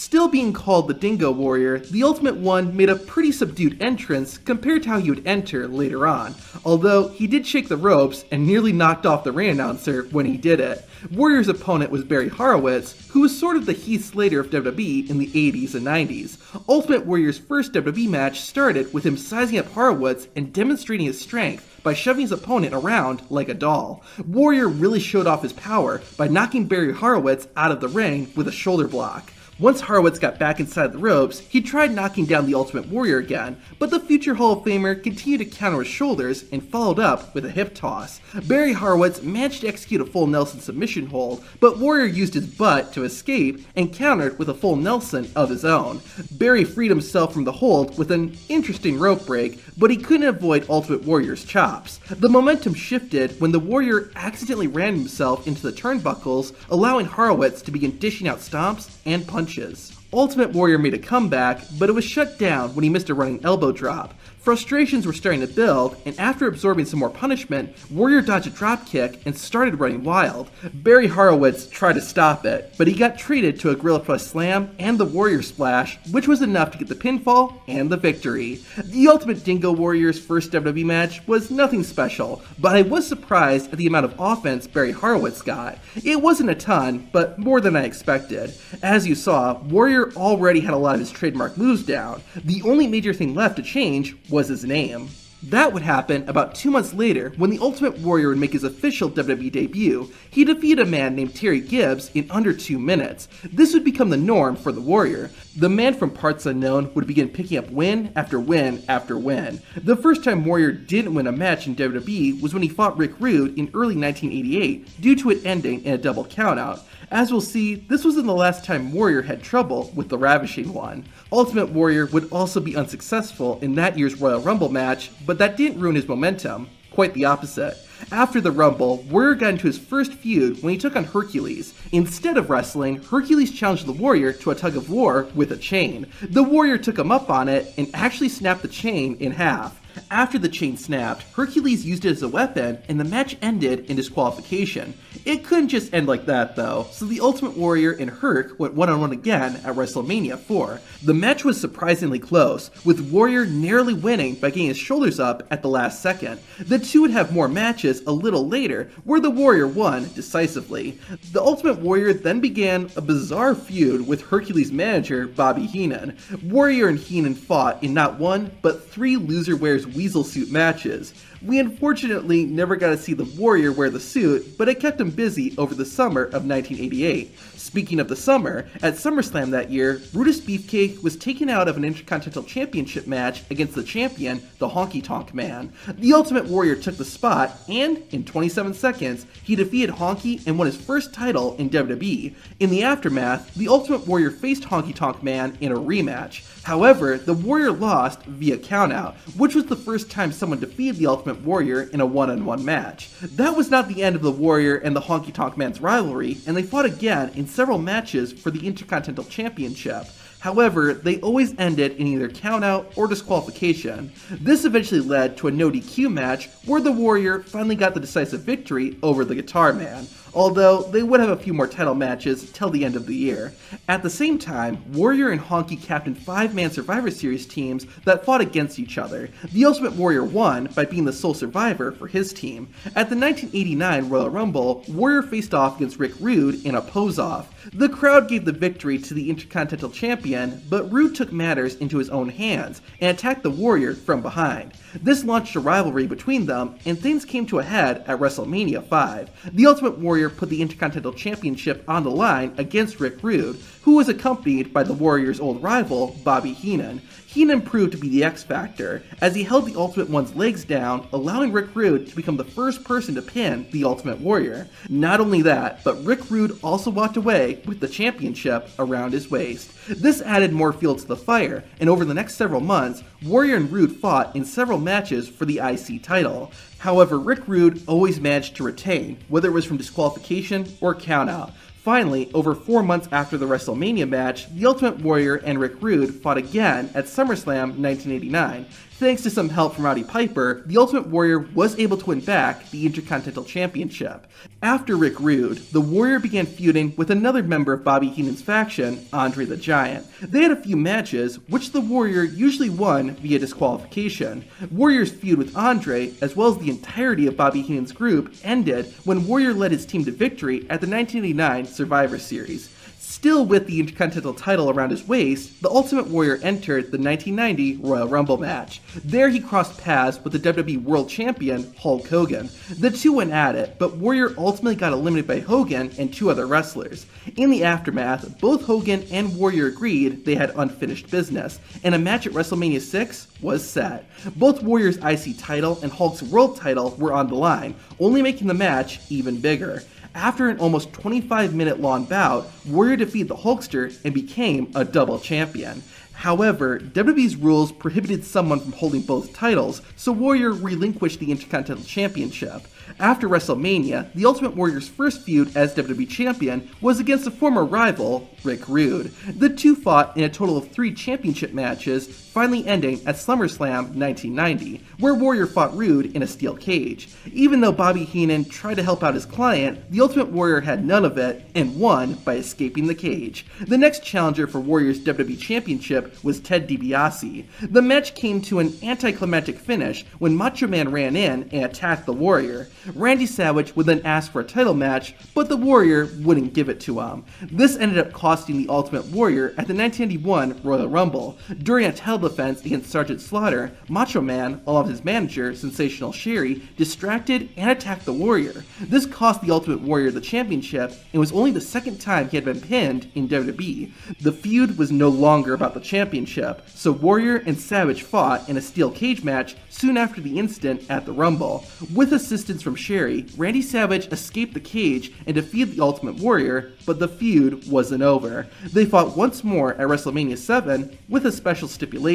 Still being called the Dingo Warrior, the Ultimate One made a pretty subdued entrance compared to how he would enter later on, although he did shake the ropes and nearly knocked off the ring announcer when he did it. Warrior's opponent was Barry Horowitz, who was sort of the Heath Slater of WWE in the 80s and 90s. Ultimate Warrior's first WWE match started with him sizing up Horowitz and demonstrating his strength by shoving his opponent around like a doll. Warrior really showed off his power by knocking Barry Horowitz out of the ring with a shoulder block. Once Horowitz got back inside the ropes, he tried knocking down the Ultimate Warrior again, but the future Hall of Famer continued to counter his shoulders and followed up with a hip toss. Barry Horowitz managed to execute a full Nelson submission hold, but Warrior used his butt to escape and countered with a full Nelson of his own. Barry freed himself from the hold with an interesting rope break, but he couldn't avoid Ultimate Warrior's chops. The momentum shifted when the Warrior accidentally ran himself into the turnbuckles, allowing Horowitz to begin dishing out stomps and punches. Ultimate Warrior made a comeback, but it was shut down when he missed a running elbow drop. Frustrations were starting to build, and after absorbing some more punishment, Warrior dodged a dropkick and started running wild. Barry Horowitz tried to stop it, but he got treated to a Gorilla Press Slam and the Warrior Splash, which was enough to get the pinfall and the victory. The Ultimate Dingo Warrior's first WWE match was nothing special, but I was surprised at the amount of offense Barry Horowitz got. It wasn't a ton, but more than I expected. As you saw, Warrior already had a lot of his trademark moves down. The only major thing left to change was his name. That would happen about two months later when the Ultimate Warrior would make his official WWE debut. He defeated a man named Terry Gibbs in under two minutes. This would become the norm for the Warrior. The man from parts unknown would begin picking up win after win after win. The first time Warrior didn't win a match in WWE was when he fought Rick Rude in early 1988 due to it ending in a double countout. As we'll see, this wasn't the last time Warrior had trouble with the Ravishing One. Ultimate Warrior would also be unsuccessful in that year's Royal Rumble match, but that didn't ruin his momentum. Quite the opposite. After the Rumble, Warrior got into his first feud when he took on Hercules. Instead of wrestling, Hercules challenged the Warrior to a tug of war with a chain. The Warrior took him up on it and actually snapped the chain in half. After the chain snapped, Hercules used it as a weapon, and the match ended in disqualification. It couldn't just end like that, though, so the Ultimate Warrior and Herc went one on one again at WrestleMania 4. The match was surprisingly close, with Warrior narrowly winning by getting his shoulders up at the last second. The two would have more matches a little later, where the Warrior won decisively. The Ultimate Warrior then began a bizarre feud with Hercules' manager, Bobby Heenan. Warrior and Heenan fought in not one, but three Loser Wears weasel suit matches. We unfortunately never got to see the Warrior wear the suit, but it kept him busy over the summer of 1988. Speaking of the summer, at SummerSlam that year, Brutus Beefcake was taken out of an Intercontinental Championship match against the champion, the Honky Tonk Man. The Ultimate Warrior took the spot, and in 27 seconds, he defeated Honky and won his first title in WWE. In the aftermath, the Ultimate Warrior faced Honky Tonk Man in a rematch. However, the Warrior lost via countout, which was the first time someone defeated the Ultimate Warrior in a one on one match. That was not the end of the Warrior and the Honky Tonk Man's rivalry, and they fought again in several matches for the Intercontinental Championship. However, they always ended in either countout or disqualification. This eventually led to a no DQ match where the Warrior finally got the decisive victory over the Guitar Man. although they would have a few more title matches till the end of the year. At the same time, Warrior and Honky captained five man Survivor Series teams that fought against each other. The Ultimate Warrior won by being the sole survivor for his team. At the 1989 Royal Rumble, Warrior faced off against Rick Rude in a pose off. The crowd gave the victory to the Intercontinental Champion, but Rude took matters into his own hands and attacked the Warrior from behind. This launched a rivalry between them, and things came to a head at WrestleMania 5. The Ultimate Warrior put the Intercontinental Championship on the line against Rick Rude, who was accompanied by the Warrior's old rival, Bobby Heenan. Heenan proved to be the X Factor, as he held the Ultimate One's legs down, allowing Rick Rude to become the first person to pin the Ultimate Warrior. Not only that, but Rick Rude also walked away with the championship around his waist. This added more fuel to the fire, and over the next several months, Warrior and Rude fought in several matches for the IC title. However, Rick Rude always managed to retain, whether it was from disqualification or countout. Finally, over four months after the WrestleMania match, The Ultimate Warrior and Rick Rude fought again at SummerSlam 1989. Thanks to some help from Roddy Piper, the Ultimate Warrior was able to win back the Intercontinental Championship. After Rick Rude, the Warrior began feuding with another member of Bobby Heenan's faction, Andre the Giant. They had a few matches, which the Warrior usually won via disqualification. Warrior's feud with Andre, as well as the entirety of Bobby Heenan's group, ended when Warrior led his team to victory at the 1989 Survivor Series. Still with the Intercontinental title around his waist, the Ultimate Warrior entered the 1990 Royal Rumble match. There he crossed paths with the WWE World Champion Hulk Hogan. The two went at it, but Warrior ultimately got eliminated by Hogan and two other wrestlers. In the aftermath, both Hogan and Warrior agreed they had unfinished business, and a match at WrestleMania 6 was set. Both Warrior's IC title and Hulk's world title were on the line, only making the match even bigger. After an almost 25 minute long bout, Warrior defeated the Hulkster and became a double champion. However, WWE's rules prohibited someone from holding both titles, so Warrior relinquished the Intercontinental Championship. After WrestleMania, the Ultimate Warrior's first feud as WWE Champion was against a former rival, Rick Rude. The two fought in a total of three championship matches, finally ending at SummerSlam 1990, where Warrior fought Rude in a steel cage. Even though Bobby Heenan tried to help out his client, the Ultimate Warrior had none of it and won by escaping the cage. The next challenger for Warrior's WWE Championship was Ted DiBiase. The match came to an anticlimactic finish when Macho Man ran in and attacked the Warrior. Randy Savage would then ask for a title match, but the Warrior wouldn't give it to him. This ended up costing the Ultimate Warrior at the 1991 Royal Rumble. During a title defense against Sergeant Slaughter, Macho Man, along with his manager, Sensational Sherri, distracted and attacked the Warrior. This cost the Ultimate Warrior the championship and was only the second time he had been pinned in WWE. The feud was no longer about the championship, so Warrior and Savage fought in a steel cage match soon after the incident at the Rumble. With assistance from Sherri, Randy Savage escaped the cage and defeated the Ultimate Warrior, but the feud wasn't over. They fought once more at WrestleMania 7 with a special stipulation.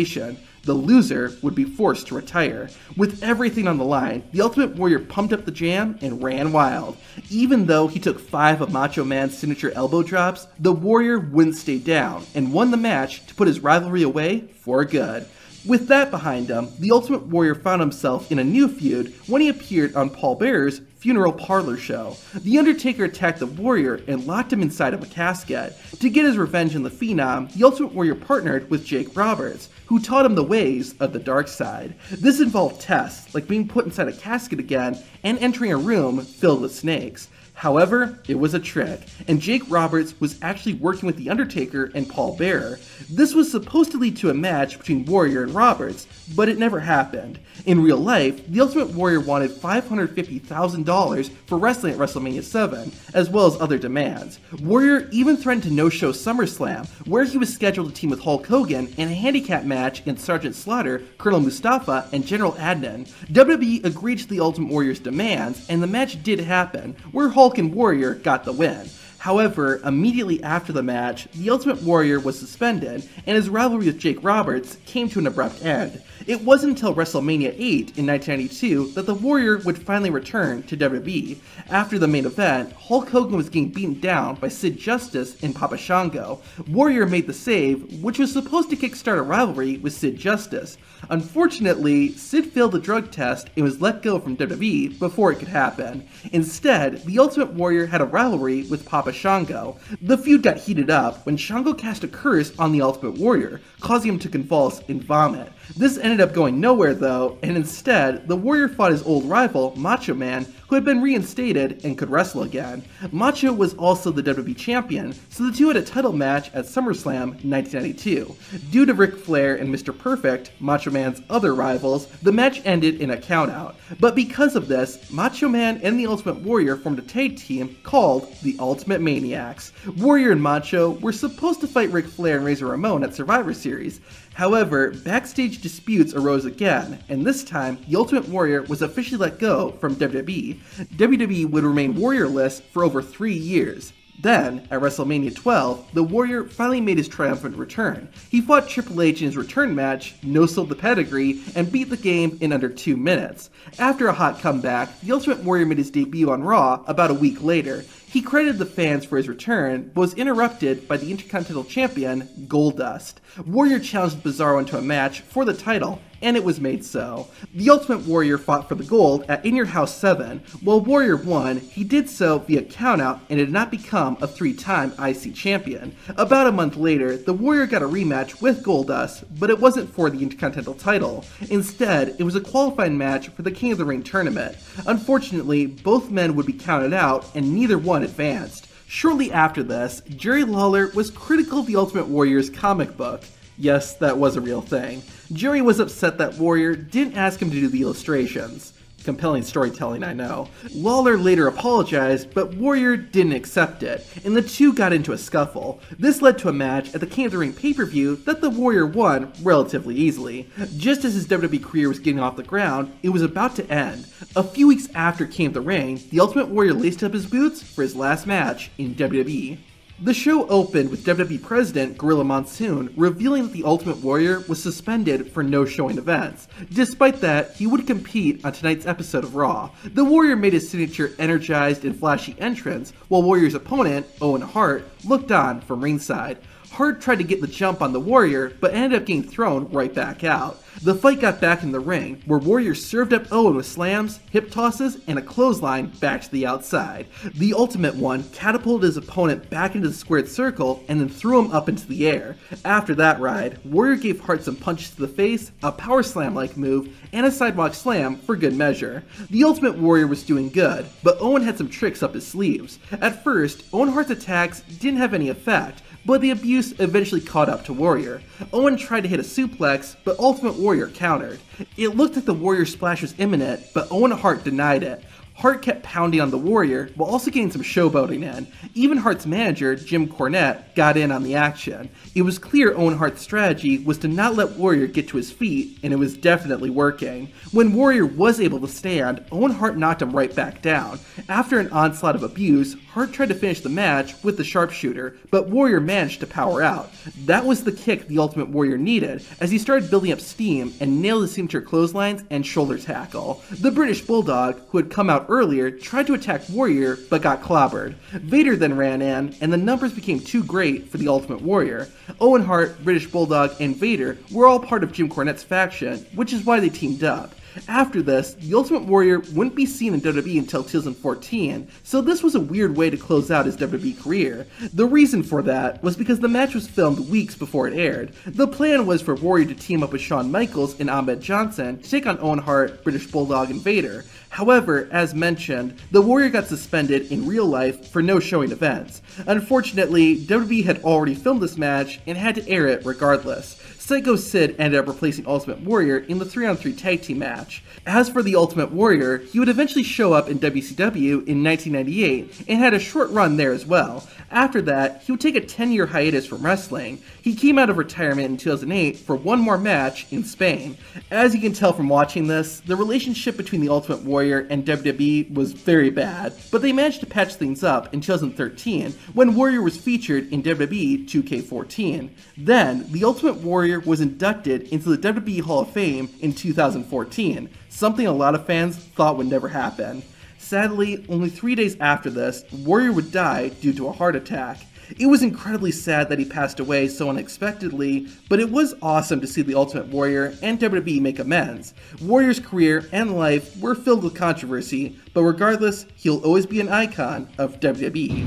The loser would be forced to retire. With everything on the line, the Ultimate Warrior pumped up the jam and ran wild. Even though he took five of Macho Man's signature elbow drops, the Warrior wouldn't stay down and won the match to put his rivalry away for good. With that behind him, the Ultimate Warrior found himself in a new feud when he appeared on Paul Bearer's funeral parlor show. The Undertaker attacked the Warrior and locked him inside of a casket. To get his revenge on the Phenom, the Ultimate Warrior partnered with Jake Roberts, who taught him the ways of the dark side. This involved tests, like being put inside a casket again and entering a room filled with snakes. However, it was a trick, and Jake Roberts was actually working with The Undertaker and Paul Bearer. This was supposed to lead to a match between Warrior and Roberts, but it never happened. In real life, The Ultimate Warrior wanted $550,000 for wrestling at WrestleMania 7, as well as other demands. Warrior even threatened to no show SummerSlam, where he was scheduled to team with Hulk Hogan in a handicap match against Sergeant Slaughter, Colonel Mustafa, and General Adnan. WWE agreed to the Ultimate Warrior's demands, and the match did happen, where Hulk and Warrior got the win. However, immediately after the match, the Ultimate Warrior was suspended, and his rivalry with Jake Roberts came to an abrupt end. It wasn't until WrestleMania 8 in 1992 that the Warrior would finally return to WWE. After the main event, Hulk Hogan was getting beaten down by Sid Justice and Papa Shango. Warrior made the save, which was supposed to kickstart a rivalry with Sid Justice. Unfortunately, Sid failed the drug test and was let go from WWE before it could happen. Instead, the Ultimate Warrior had a rivalry with Papa Shango. The feud got heated up when Shango cast a curse on the Ultimate Warrior, causing him to convulse and vomit. This ended up going nowhere though, and instead, the Warrior fought his old rival, Macho Man, who had been reinstated and could wrestle again. Macho was also the WWE Champion, so the two had a title match at SummerSlam 1992. Due to Ric Flair and Mr. Perfect, Macho Man's other rivals, the match ended in a countout. But because of this, Macho Man and the Ultimate Warrior formed a tag team called the Ultimate Maniacs. Warrior and Macho were supposed to fight Ric Flair and Razor Ramon at Survivor Series. However, backstage disputes arose again, and this time, the Ultimate Warrior was officially let go from WWE. WWE would remain warriorless for over three years. Then, at WrestleMania 12, the Warrior finally made his triumphant return. He fought Triple H in his return match, no sold the pedigree, and beat the game in under two minutes. After a hot comeback, the Ultimate Warrior made his debut on Raw about a week later. He credited the fans for his return, but was interrupted by the Intercontinental Champion, Goldust. Warrior challenged Bizarro into a match for the title, and it was made so. The Ultimate Warrior fought for the gold at In Your House 7. While Warrior won, he did so via countout and did not become a three-time IC champion. About a month later, the Warrior got a rematch with Goldust, but it wasn't for the Intercontinental title. Instead, it was a qualifying match for the King of the Ring tournament. Unfortunately, both men would be counted out, and neither one advanced. Shortly after this, Jerry Lawler was critical of the Ultimate Warrior's comic book. Yes, that was a real thing. Jerry was upset that Warrior didn't ask him to do the illustrations. Compelling storytelling, I know. Lawler later apologized, but Warrior didn't accept it, and the two got into a scuffle. This led to a match at the King of the Ring pay-per-view that the Warrior won relatively easily. Just as his WWE career was getting off the ground, it was about to end. A few weeks after King the Ring, the Ultimate Warrior laced up his boots for his last match in WWE. The show opened with WWE President Gorilla Monsoon revealing that the Ultimate Warrior was suspended for no showing events. Despite that, he would compete on tonight's episode of Raw. The Warrior made his signature energized and flashy entrance, while Warrior's opponent, Owen Hart, looked on from ringside. Hart tried to get the jump on the Warrior, but ended up getting thrown right back out. The fight got back in the ring, where Warrior served up Owen with slams, hip tosses, and a clothesline back to the outside. The Ultimate One catapulted his opponent back into the squared circle and then threw him up into the air. After that ride, Warrior gave Hart some punches to the face, a power slam like move, and a sidewalk slam for good measure. The Ultimate Warrior was doing good, but Owen had some tricks up his sleeves. At first, Owen Hart's attacks didn't have any effect, but the abuse eventually caught up to Warrior. Owen tried to hit a suplex, but Ultimate Warrior countered. It looked like the Warrior splash was imminent, but Owen Hart denied it. Hart kept pounding on the Warrior while also getting some showboating in. Even Hart's manager, Jim Cornette, got in on the action. It was clear Owen Hart's strategy was to not let Warrior get to his feet, and it was definitely working. When Warrior was able to stand, Owen Hart knocked him right back down. After an onslaught of abuse, Hart tried to finish the match with the sharpshooter, but Warrior managed to power out. That was the kick the Ultimate Warrior needed as he started building up steam and nailed his signature clotheslines and shoulder tackle. The British Bulldog, who had come out earlier, tried to attack Warrior but got clobbered. Vader then ran in, and the numbers became too great for the Ultimate Warrior. Owen Hart, British Bulldog, and Vader were all part of Jim Cornette's faction, which is why they teamed up. After this, the Ultimate Warrior wouldn't be seen in WWE until 2014, so this was a weird way to close out his WWE career. The reason for that was because the match was filmed weeks before it aired. The plan was for Warrior to team up with Shawn Michaels and Ahmed Johnson to take on Owen Hart, British Bulldog, and Vader. However, as mentioned, the Warrior got suspended in real life for no showing events. Unfortunately, WWE had already filmed this match and had to air it regardless. Psycho Sid ended up replacing Ultimate Warrior in the 3 on 3 tag team match. As for the Ultimate Warrior, he would eventually show up in WCW in 1998 and had a short run there as well. After that, he would take a 10 year hiatus from wrestling. He came out of retirement in 2008 for one more match in Spain. As you can tell from watching this, the relationship between the Ultimate Warrior and WWE was very bad, but they managed to patch things up in 2013 when Warrior was featured in WWE 2K14. Then, the Ultimate Warrior was inducted into the WWE Hall of Fame in 2014, something a lot of fans thought would never happen. Sadly, only three days after this, Warrior would die due to a heart attack. It was incredibly sad that he passed away so unexpectedly, but it was awesome to see the Ultimate Warrior and WWE make amends. Warrior's career and life were filled with controversy, but regardless, he'll always be an icon of WWE.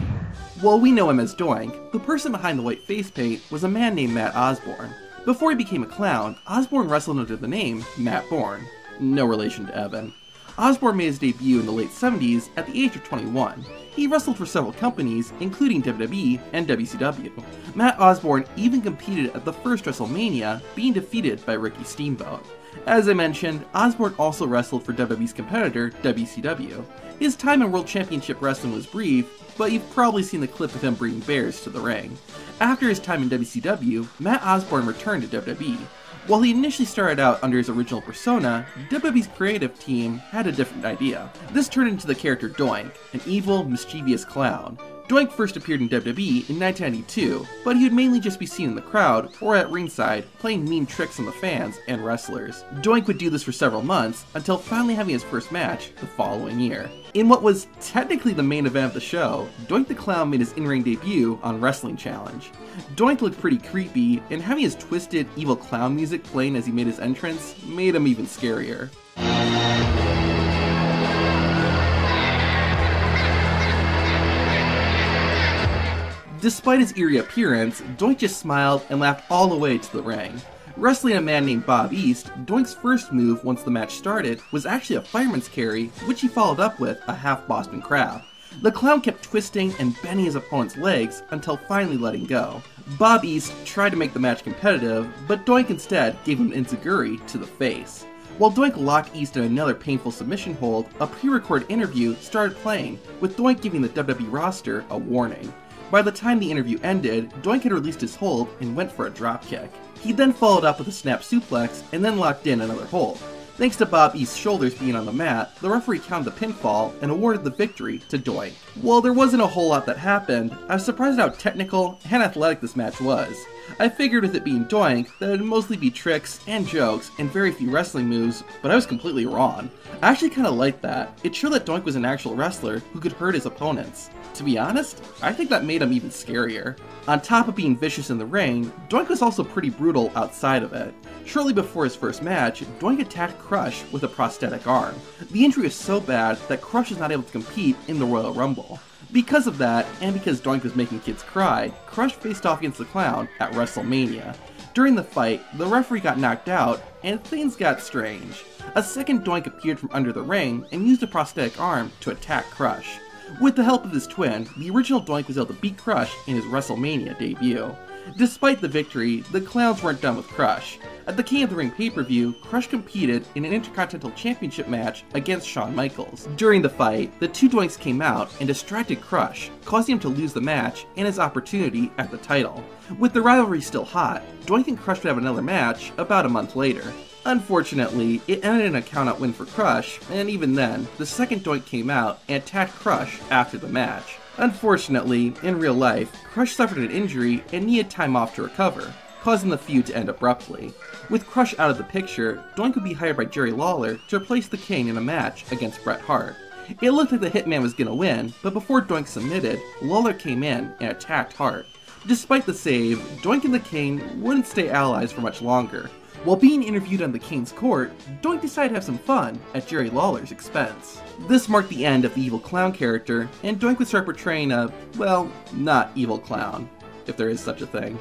While we know him as Doink, the person behind the white face paint was a man named Matt Osborne. Before he became a clown, Osborne wrestled under the name Matt Bourne, no relation to Evan. Osborne made his debut in the late 70s at the age of 21. He wrestled for several companies, including WWE and WCW. Matt Osborne even competed at the first WrestleMania, being defeated by Ricky Steamboat. As I mentioned, Osborne also wrestled for WWE's competitor, WCW. His time in World Championship Wrestling was brief, but you've probably seen the clip of him bringing bears to the ring. After his time in WCW, Matt Osborne returned to WWE. While he initially started out under his original persona, WWE's creative team had a different idea. This turned into the character Doink, an evil, mischievous clown. Doink first appeared in WWE in 1992, but he would mainly just be seen in the crowd or at ringside playing mean tricks on the fans and wrestlers. Doink would do this for several months until finally having his first match the following year. In what was technically the main event of the show, Doink the Clown made his in-ring debut on Wrestling Challenge. Doink looked pretty creepy, and having his twisted, evil clown music playing as he made his entrance made him even scarier. Despite his eerie appearance, Doink just smiled and laughed all the way to the ring. Wrestling a man named Bob East, Doink's first move once the match started was actually a fireman's carry, which he followed up with a half Boston crab. The clown kept twisting and bending his opponent's legs until finally letting go. Bob East tried to make the match competitive, but Doink instead gave him an enziguri to the face. While Doink locked East in another painful submission hold, a pre-recorded interview started playing, with Doink giving the WWE roster a warning. By the time the interview ended, Doink had released his hold and went for a dropkick. He then followed up with a snap suplex and then locked in another hold. Thanks to Bob East's shoulders being on the mat, the referee counted the pinfall and awarded the victory to Doink. While there wasn't a whole lot that happened, I was surprised how technical and athletic this match was. I figured with it being Doink that it would mostly be tricks and jokes and very few wrestling moves, but I was completely wrong. I actually kinda liked that. It showed that Doink was an actual wrestler who could hurt his opponents. To be honest, I think that made him even scarier. On top of being vicious in the ring, Doink was also pretty brutal outside of it. Shortly before his first match, Doink attacked Crush with a prosthetic arm. The injury was so bad that Crush is not able to compete in the Royal Rumble. Because of that, and because Doink was making kids cry, Crush faced off against the Clown at WrestleMania. During the fight, the referee got knocked out, and things got strange. A second Doink appeared from under the ring and used a prosthetic arm to attack Crush. With the help of his twin, the original Doink was able to beat Crush in his WrestleMania debut. Despite the victory, the Clowns weren't done with Crush. At the King of the Ring pay-per-view, Crush competed in an Intercontinental Championship match against Shawn Michaels. During the fight, the two Doinks came out and distracted Crush, causing him to lose the match and his opportunity at the title. With the rivalry still hot, Doink and Crush would have another match about a month later. Unfortunately, it ended in a countout win for Crush, and even then, the second Doink came out and attacked Crush after the match. Unfortunately, in real life, Crush suffered an injury and needed time off to recover, causing the feud to end abruptly. With Crush out of the picture, Doink would be hired by Jerry Lawler to replace the King in a match against Bret Hart. It looked like the Hitman was gonna win, but before Doink submitted, Lawler came in and attacked Hart. Despite the save, Doink and the King wouldn't stay allies for much longer. While being interviewed on the King's court, Doink decided to have some fun at Jerry Lawler's expense. This marked the end of the evil clown character, and Doink would start portraying a, well, not evil clown, if there is such a thing.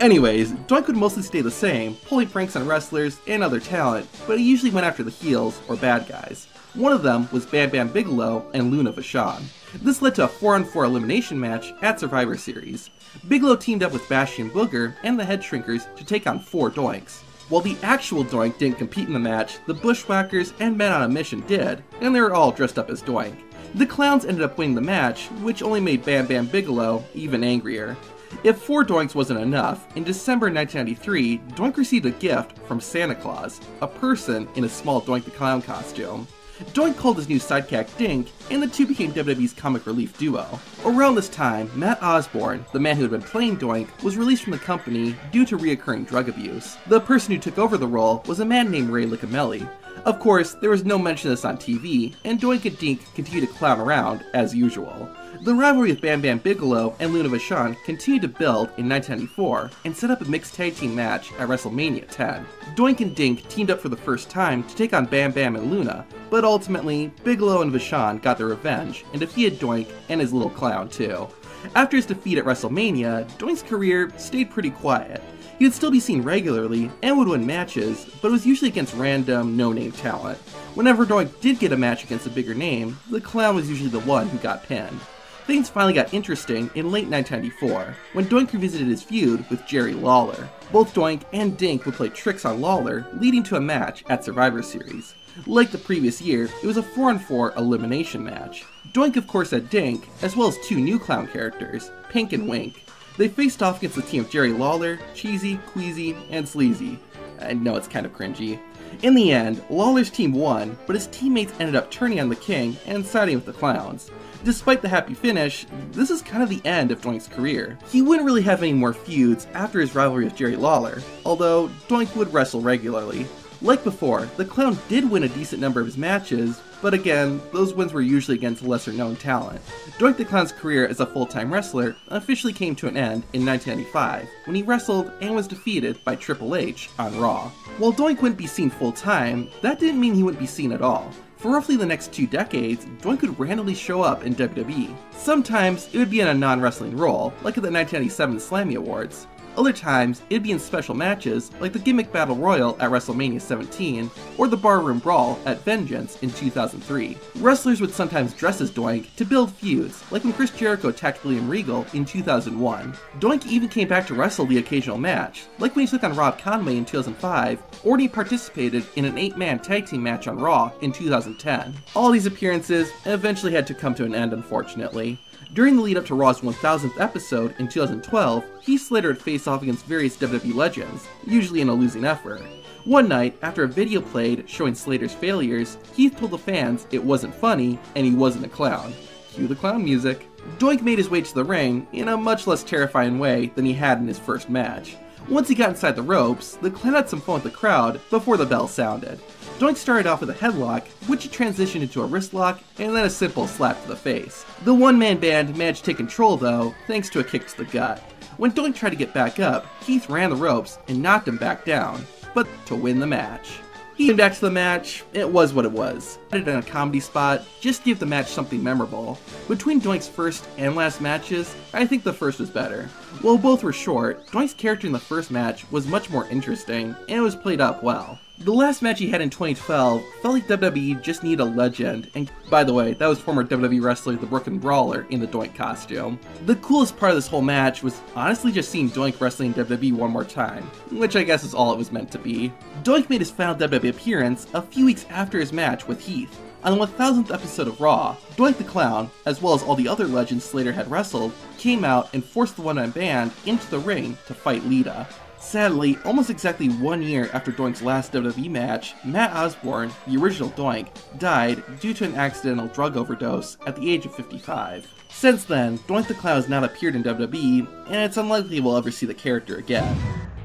Anyways, Doink would mostly stay the same, pulling pranks on wrestlers and other talent, but he usually went after the heels or bad guys. One of them was Bam Bam Bigelow and Luna Vachon. This led to a 4 on 4 elimination match at Survivor Series. Bigelow teamed up with Bastion Booger and the Head Shrinkers to take on four Doinks. While the actual Doink didn't compete in the match, the Bushwhackers and Men on a Mission did, and they were all dressed up as Doink. The Clowns ended up winning the match, which only made Bam Bam Bigelow even angrier. If four Doinks wasn't enough, in December 1993, Doink received a gift from Santa Claus, a person in a small Doink the Clown costume. Doink called his new sidekick Dink, and the two became WWE's comic relief duo. Around this time, Matt Osborne, the man who had been playing Doink, was released from the company due to reoccurring drug abuse. The person who took over the role was a man named Ray Licameli. Of course, there was no mention of this on TV, and Doink and Dink continued to clown around, as usual. The rivalry with Bam Bam Bigelow and Luna Vachon continued to build in 1994 and set up a mixed tag team match at WrestleMania 10. Doink and Dink teamed up for the first time to take on Bam Bam and Luna, but ultimately, Bigelow and Vachon got their revenge and defeated Doink and his little clown too. After his defeat at WrestleMania, Doink's career stayed pretty quiet. He would still be seen regularly and would win matches, but it was usually against random, no-name talent. Whenever Doink did get a match against a bigger name, the clown was usually the one who got pinned. Things finally got interesting in late 1994, when Doink revisited his feud with Jerry Lawler. Both Doink and Dink would play tricks on Lawler, leading to a match at Survivor Series. Like the previous year, it was a 4 on 4 elimination match. Doink, of course, had Dink, as well as two new clown characters, Pink and Wink. They faced off against the team of Jerry Lawler, Cheesy, Queasy, and Sleazy. I know it's kind of cringy. In the end, Lawler's team won, but his teammates ended up turning on the king and siding with the clowns. Despite the happy finish, this is kind of the end of Doink's career. He wouldn't really have any more feuds after his rivalry with Jerry Lawler, although Doink would wrestle regularly. Like before, the clown did win a decent number of his matches, but again, those wins were usually against lesser known talent. Doink the Clown's career as a full-time wrestler officially came to an end in 1995, when he wrestled and was defeated by Triple H on Raw. While Doink wouldn't be seen full-time, that didn't mean he wouldn't be seen at all. For roughly the next two decades, Doink would randomly show up in WWE. Sometimes it would be in a non-wrestling role, like at the 1997 Slammy Awards. Other times, it'd be in special matches, like the Gimmick Battle Royal at WrestleMania 17, or the Barroom Brawl at Vengeance in 2003. Wrestlers would sometimes dress as Doink to build feuds, like when Chris Jericho attacked William Regal in 2001. Doink even came back to wrestle the occasional match, like when he took on Rob Conway in 2005, or when he participated in an 8-man tag team match on Raw in 2010. All these appearances eventually had to come to an end, unfortunately. During the lead up to Raw's 1000th episode in 2012, Heath Slater would face off against various WWE legends, usually in a losing effort. One night, after a video played showing Slater's failures, Heath told the fans it wasn't funny and he wasn't a clown. Cue the clown music. Doink made his way to the ring in a much less terrifying way than he had in his first match. Once he got inside the ropes, the clown had some fun with the crowd before the bell sounded. Doink started off with a headlock, which he transitioned into a wrist lock, and then a simple slap to the face. The one-man band managed to take control though, thanks to a kick to the gut. When Doink tried to get back up, Heath ran the ropes and knocked him back down, but to win the match. He came back to the match, it was what it was. Added in a comedy spot, just give the match something memorable. Between Doink's first and last matches, I think the first was better. While both were short, Doink's character in the first match was much more interesting, and it was played up well. The last match he had in 2012 felt like WWE just needed a legend, and by the way, that was former WWE wrestler the Brooklyn Brawler in the Doink costume. The coolest part of this whole match was honestly just seeing Doink wrestling WWE one more time, which I guess is all it was meant to be. Doink made his final WWE appearance a few weeks after his match with Heath. On the 1000th episode of Raw, Doink the Clown, as well as all the other legends Slater had wrestled, came out and forced the one-man band into the ring to fight Lita. Sadly, almost exactly one year after Doink's last WWE match, Matt Osborne, the original Doink, died due to an accidental drug overdose at the age of 55. Since then, Doink the Clown has not appeared in WWE, and it's unlikely we'll ever see the character again.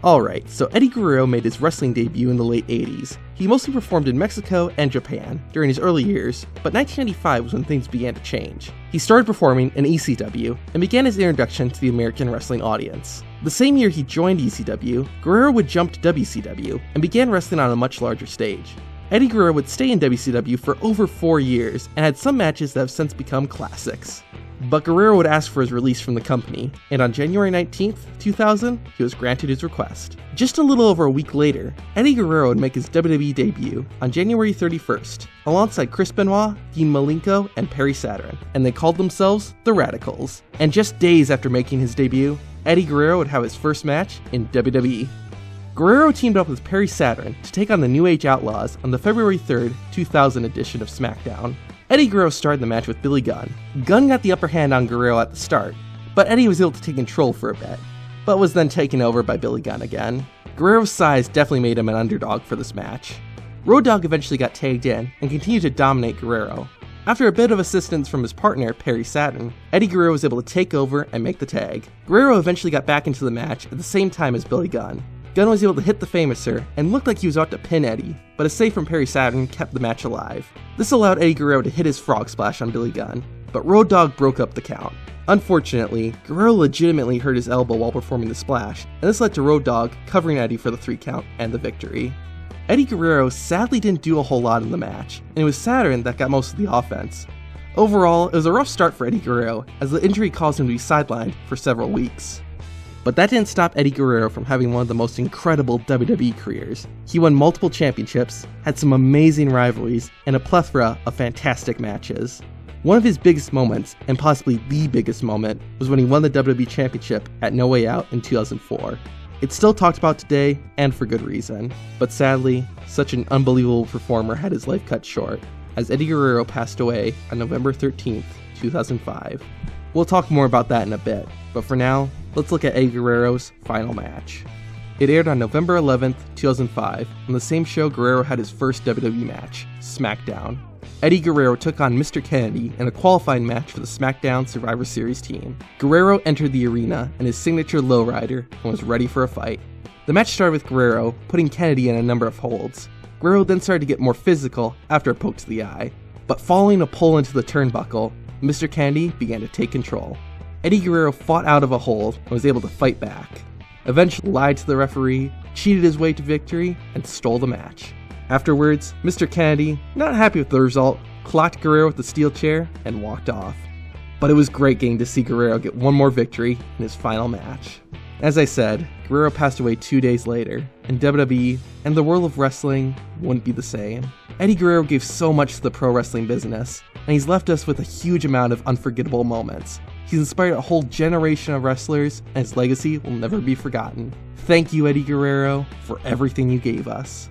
Alright, so Eddie Guerrero made his wrestling debut in the late 80s. He mostly performed in Mexico and Japan during his early years, but 1995 was when things began to change. He started performing in ECW and began his introduction to the American wrestling audience. The same year he joined ECW, Guerrero would jump to WCW and began wrestling on a much larger stage. Eddie Guerrero would stay in WCW for over four years and had some matches that have since become classics. But Guerrero would ask for his release from the company, and on January 19th, 2000, he was granted his request. Just a little over a week later, Eddie Guerrero would make his WWE debut on January 31st, alongside Chris Benoit, Dean Malenko, and Perry Saturn, and they called themselves the Radicals. And just days after making his debut, Eddie Guerrero would have his first match in WWE. Guerrero teamed up with Perry Saturn to take on the New Age Outlaws on the February 3rd, 2000 edition of SmackDown. Eddie Guerrero started the match with Billy Gunn. Gunn got the upper hand on Guerrero at the start, but Eddie was able to take control for a bit, but was then taken over by Billy Gunn again. Guerrero's size definitely made him an underdog for this match. Road Dogg eventually got tagged in and continued to dominate Guerrero. After a bit of assistance from his partner, Perry Saturn, Eddie Guerrero was able to take over and make the tag. Guerrero eventually got back into the match at the same time as Billy Gunn. Gunn was able to hit the Famouser and looked like he was about to pin Eddie, but a save from Perry Saturn kept the match alive. This allowed Eddie Guerrero to hit his frog splash on Billy Gunn, but Road Dogg broke up the count. Unfortunately, Guerrero legitimately hurt his elbow while performing the splash, and this led to Road Dogg covering Eddie for the 3 count and the victory. Eddie Guerrero sadly didn't do a whole lot in the match, and it was Saturn that got most of the offense. Overall, it was a rough start for Eddie Guerrero, as the injury caused him to be sidelined for several weeks. But that didn't stop Eddie Guerrero from having one of the most incredible WWE careers. He won multiple championships, had some amazing rivalries, and a plethora of fantastic matches. One of his biggest moments, and possibly the biggest moment, was when he won the WWE Championship at No Way Out in 2004. It's still talked about today, and for good reason. But sadly, such an unbelievable performer had his life cut short, as Eddie Guerrero passed away on November 13th, 2005. We'll talk more about that in a bit, but for now, let's look at Eddie Guerrero's final match. It aired on November 11th, 2005, on the same show Guerrero had his first WWE match, SmackDown. Eddie Guerrero took on Mr. Kennedy in a qualifying match for the SmackDown Survivor Series team. Guerrero entered the arena in his signature lowrider and was ready for a fight. The match started with Guerrero putting Kennedy in a number of holds. Guerrero then started to get more physical after a poke to the eye, but following a pull into the turnbuckle, Mr. Kennedy began to take control. Eddie Guerrero fought out of a hold and was able to fight back. Eventually lied to the referee, cheated his way to victory, and stole the match. Afterwards, Mr. Kennedy, not happy with the result, clocked Guerrero with the steel chair and walked off. But it was great getting to see Guerrero get one more victory in his final match. As I said, Guerrero passed away two days later, and WWE and the world of wrestling wouldn't be the same. Eddie Guerrero gave so much to the pro wrestling business, and he's left us with a huge amount of unforgettable moments. He's inspired a whole generation of wrestlers, and his legacy will never be forgotten. Thank you, Eddie Guerrero, for everything you gave us.